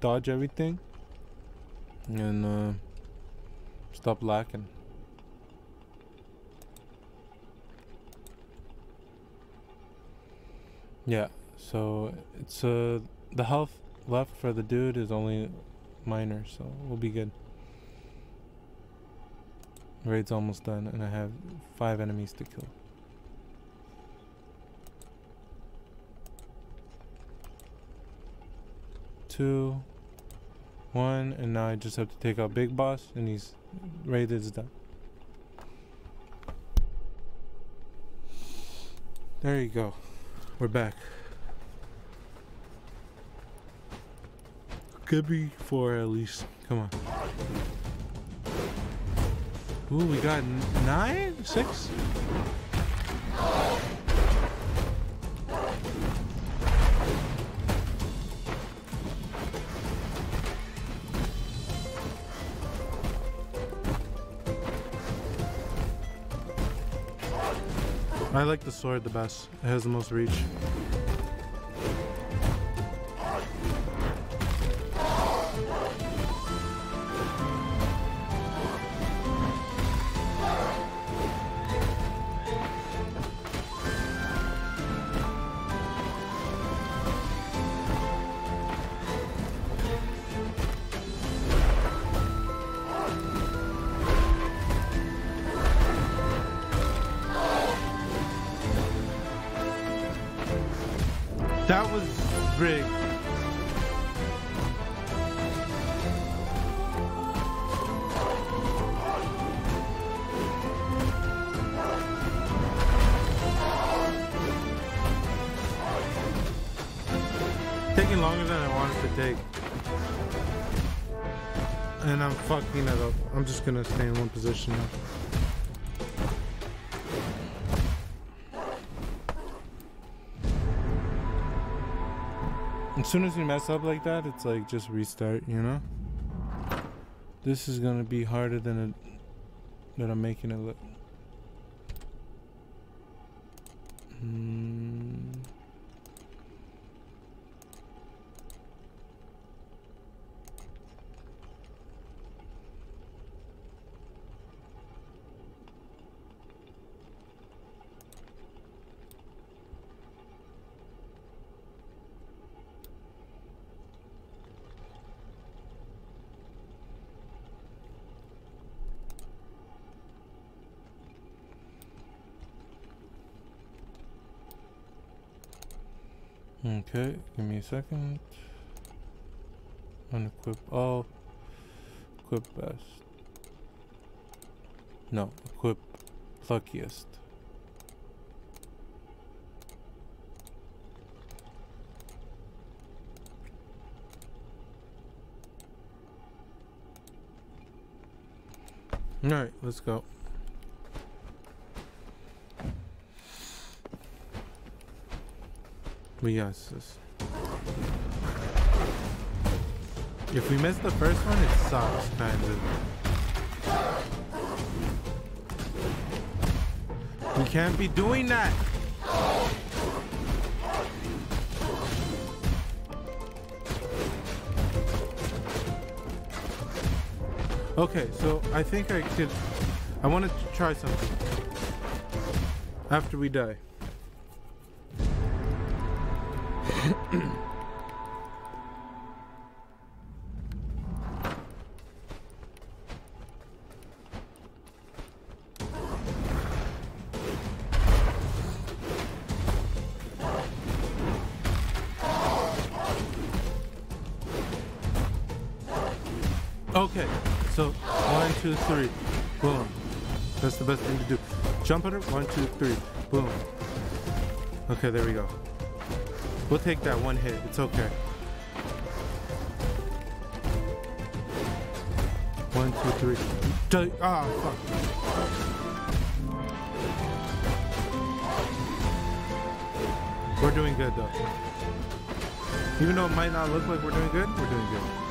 dodge everything and uh, stop lacking. Yeah, so it's uh the health left for the dude is only minor, so we'll be good. Raid's almost done, and I have five enemies to kill. Two, one, and now I just have to take out Big Boss, and he's raid is done. There you go. We're back. Could be four at least. Come on. Ooh, we got nine? Six? I like the sword the best. It has the most reach. Soon as you mess up like that, it's like just restart, you know? This is gonna be harder than it that I'm making it look. Second. Unequip all. Equip best. No, equip luckiest. Alright, let's go. We got this. If we miss the first one, it sucks, kind of. We can't be doing that! Okay, so I think I could... I want to try something. After we die. Jump under, one, two, three, boom. Okay, there we go. We'll take that one hit, it's okay. One, two, three. Ah, fuck. We're doing good though. Even though it might not look like we're doing good, we're doing good.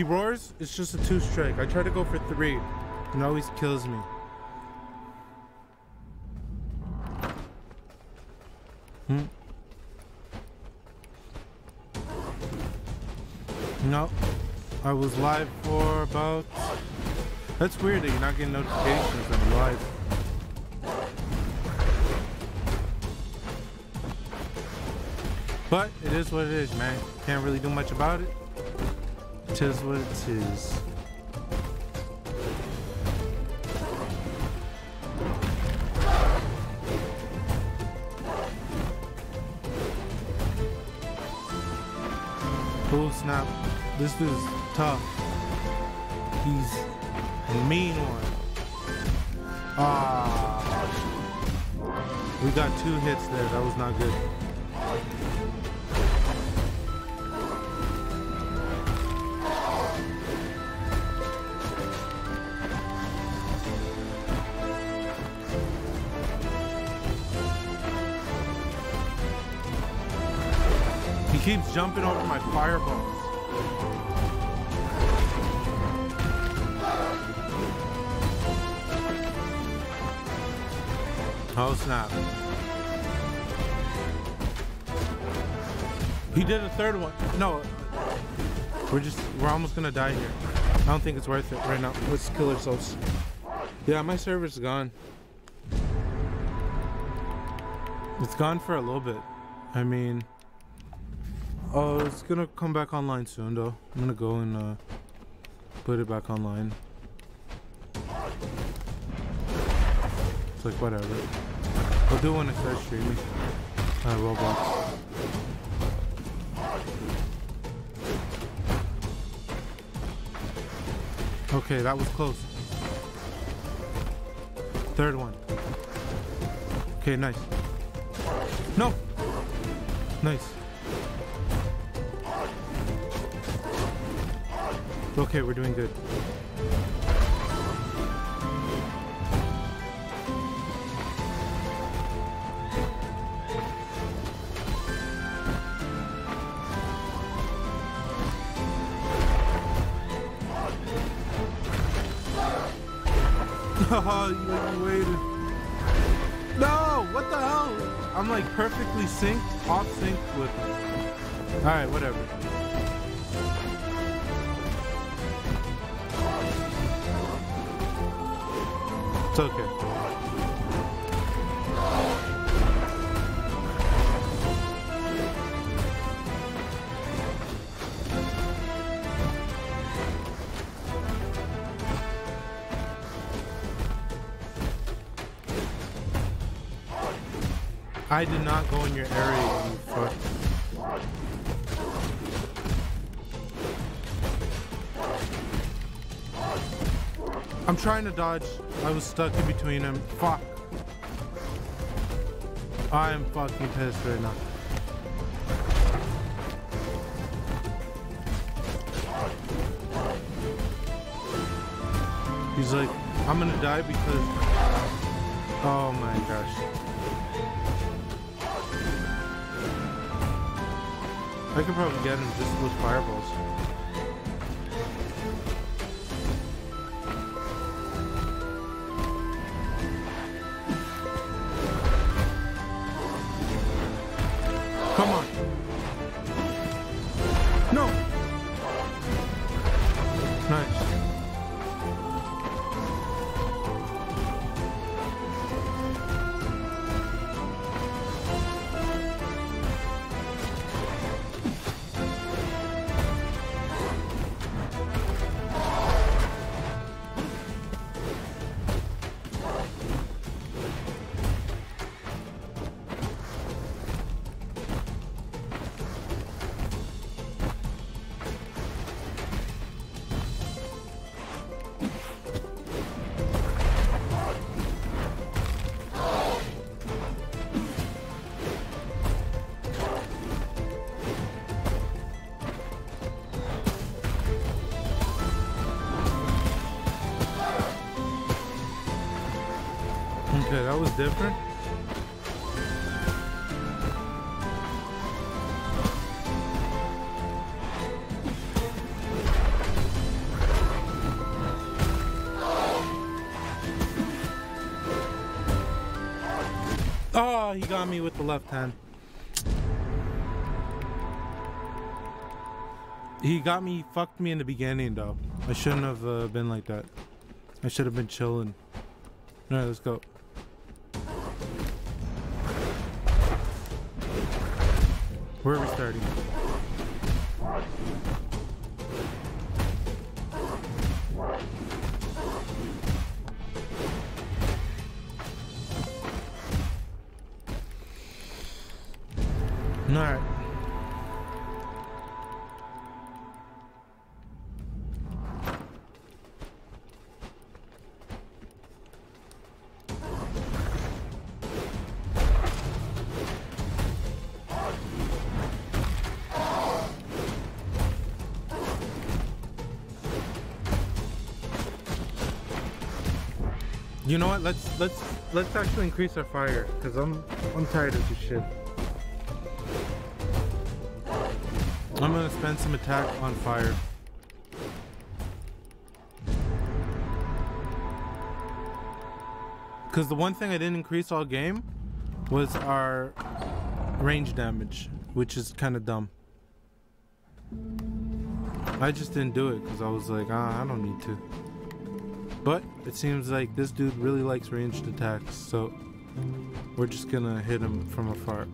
He roars, it's just a two strike. I try to go for three, and always kills me. Hmm. No. I was live for about... That's weird that you're not getting notifications I'm live. But it is what it is, man. Can't really do much about it. Tis what it is. Oh snap. This dude's tough. He's a mean one. Ah. We got two hits there. That was not good. Jumping over my fireballs. Oh snap. He did a third one. No. We're just, we're almost gonna die here. I don't think it's worth it right now. Let's kill ourselves. Yeah, my server's gone. It's gone for a little bit. I mean, oh, it's gonna come back online soon though. I'm gonna go and uh, put it back online. It's like whatever. I'll do it when I start streaming. Uh, Roblox. Okay, that was close. Third one. Okay, nice. No! Nice. Okay, we're doing good. Haha, you, waited. No! What the hell? I'm like perfectly synced, off sync with. Alright, whatever. I did not go in your area, you fuck. I'm trying to dodge. I was stuck in between them. Fuck. I am fucking pissed right now. He's like, I'm gonna die because... Oh my gosh. I could probably get him just with fireballs. Different. Oh, he got me with the left hand. He got me, fucked me in the beginning though. I shouldn't have uh, been like that. I should have been chilling. Alright, let's go. You know what? Let's let's let's actually increase our fire because I'm I'm tired of this shit. I'm gonna spend some attack on fire. Because the one thing I didn't increase all game was our range damage, which is kind of dumb. I just didn't do it because I was like, ah, I don't need to. But it seems like this dude really likes ranged attacks, so we're just gonna hit him from afar.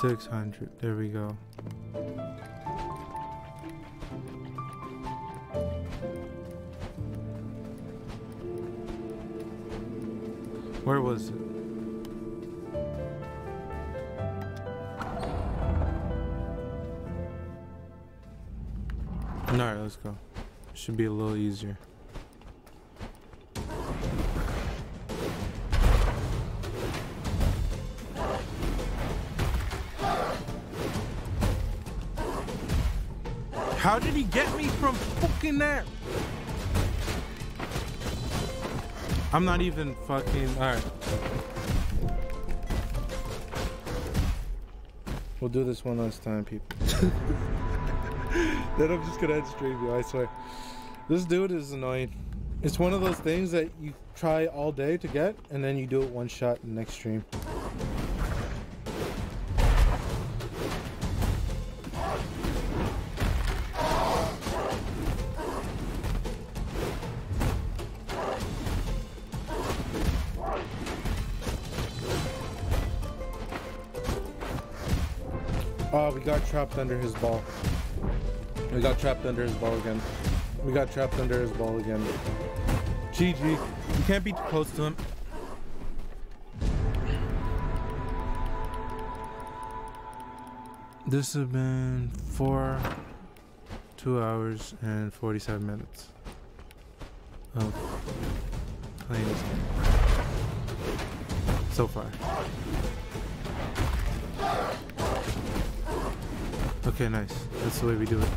Six hundred. There we go. Where was it? Let's go. Should be a little easier. How did he get me from fucking there? I'm not even fucking. Alright. We'll do this one last time, people. then I'm just gonna end stream you, I swear. This dude is annoying. It's one of those things that you try all day to get, and then you do it one shot in the next stream. Oh, we got trapped under his ball. We got trapped under his ball again. We got trapped under his ball again. GG. You can't be close to him. This has been four, two hours and 47 minutes of playing this game. So far. Okay, nice. That's the way we do it.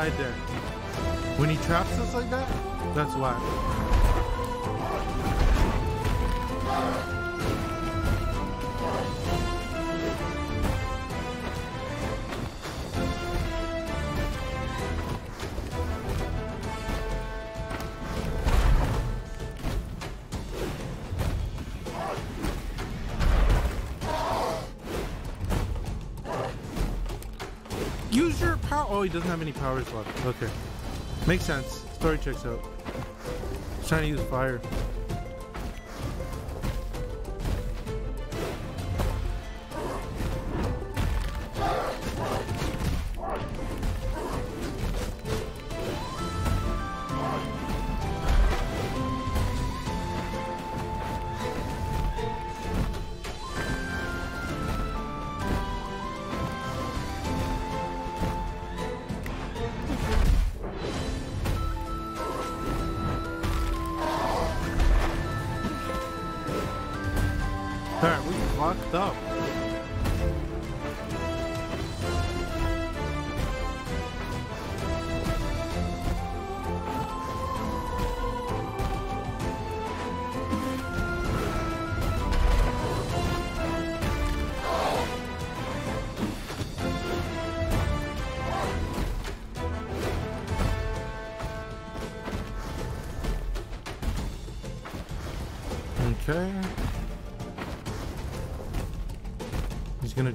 Almost there. Oh, he doesn't have any powers left. Okay. Makes sense. Story checks out. He's trying to use fire.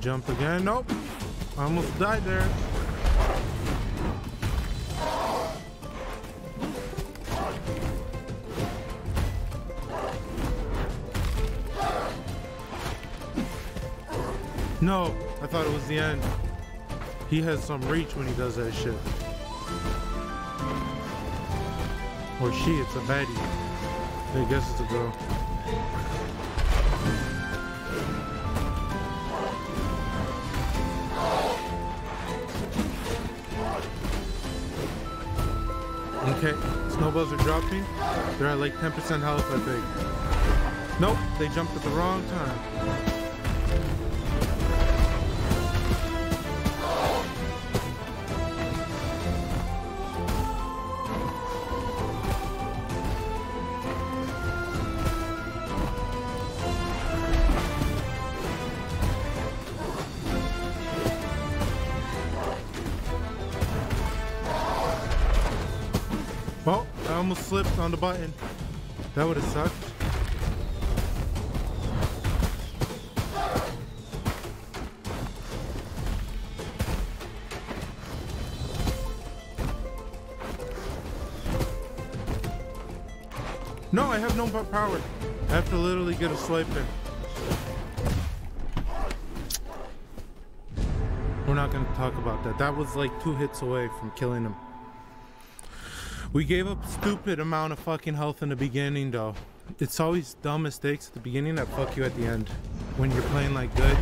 Jump again. Nope. I almost died there. No, I thought it was the end. He has some reach when he does that shit. Or she, it's a baddie. I guess it's a girl. Okay, snowballs are dropping. They're at like 10% health, I think. Nope, they jumped at the wrong time. On the button. That would have sucked. No, I have no po- power. I have to literally get a swipe in. We're not gonna talk about that. That was like two hits away from killing him. We gave up stupid amount of fucking health in the beginning though. It's always dumb mistakes at the beginning that fuck you at the end. When you're playing like good.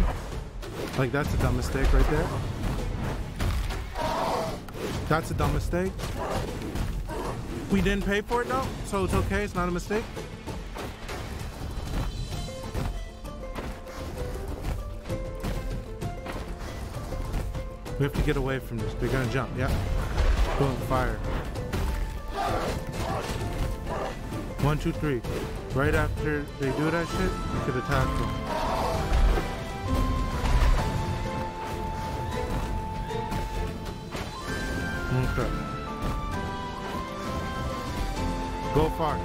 Like that's a dumb mistake right there. That's a dumb mistake. We didn't pay for it though, so it's okay, it's not a mistake. We have to get away from this. They're gonna jump, yeah. Boom, fire. One, two, three. Right after they do that shit, you could attack them. Okay. Go far.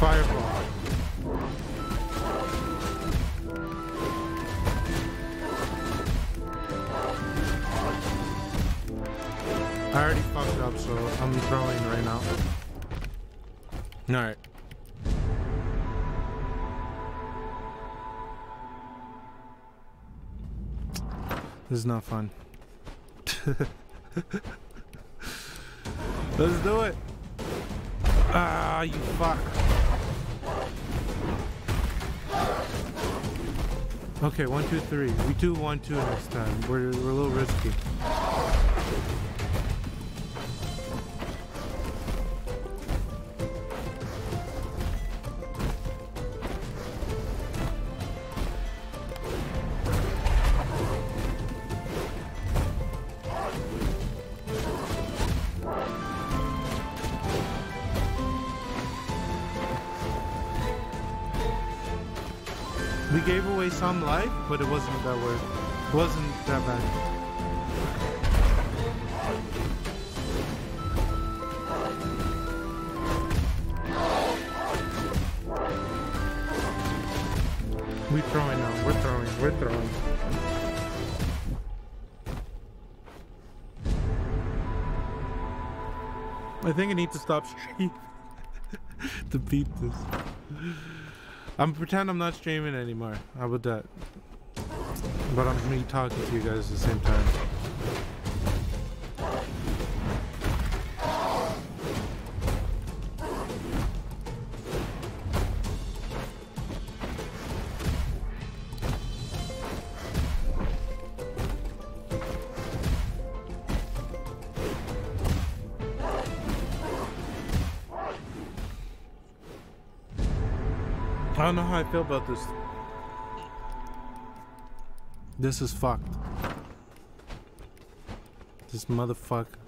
Fireball. This is not fun. Let's do it. Ah, you fuck. Okay, one, two, three. We do one, two next time. We're, we're a little risky. But it wasn't that worth. It wasn't that bad. We're throwing now. We're throwing. We're throwing. I think I need to stop streaming to beat this. I'm pretend I'm not streaming anymore. How about that? But I'm me talking to you guys at the same time. I don't know how I feel about this. This is fucked. This motherfucker.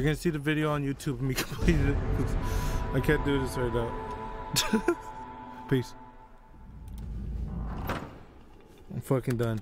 You're gonna see the video on YouTube of me completed it. I can't do this right now. Peace. I'm fucking done.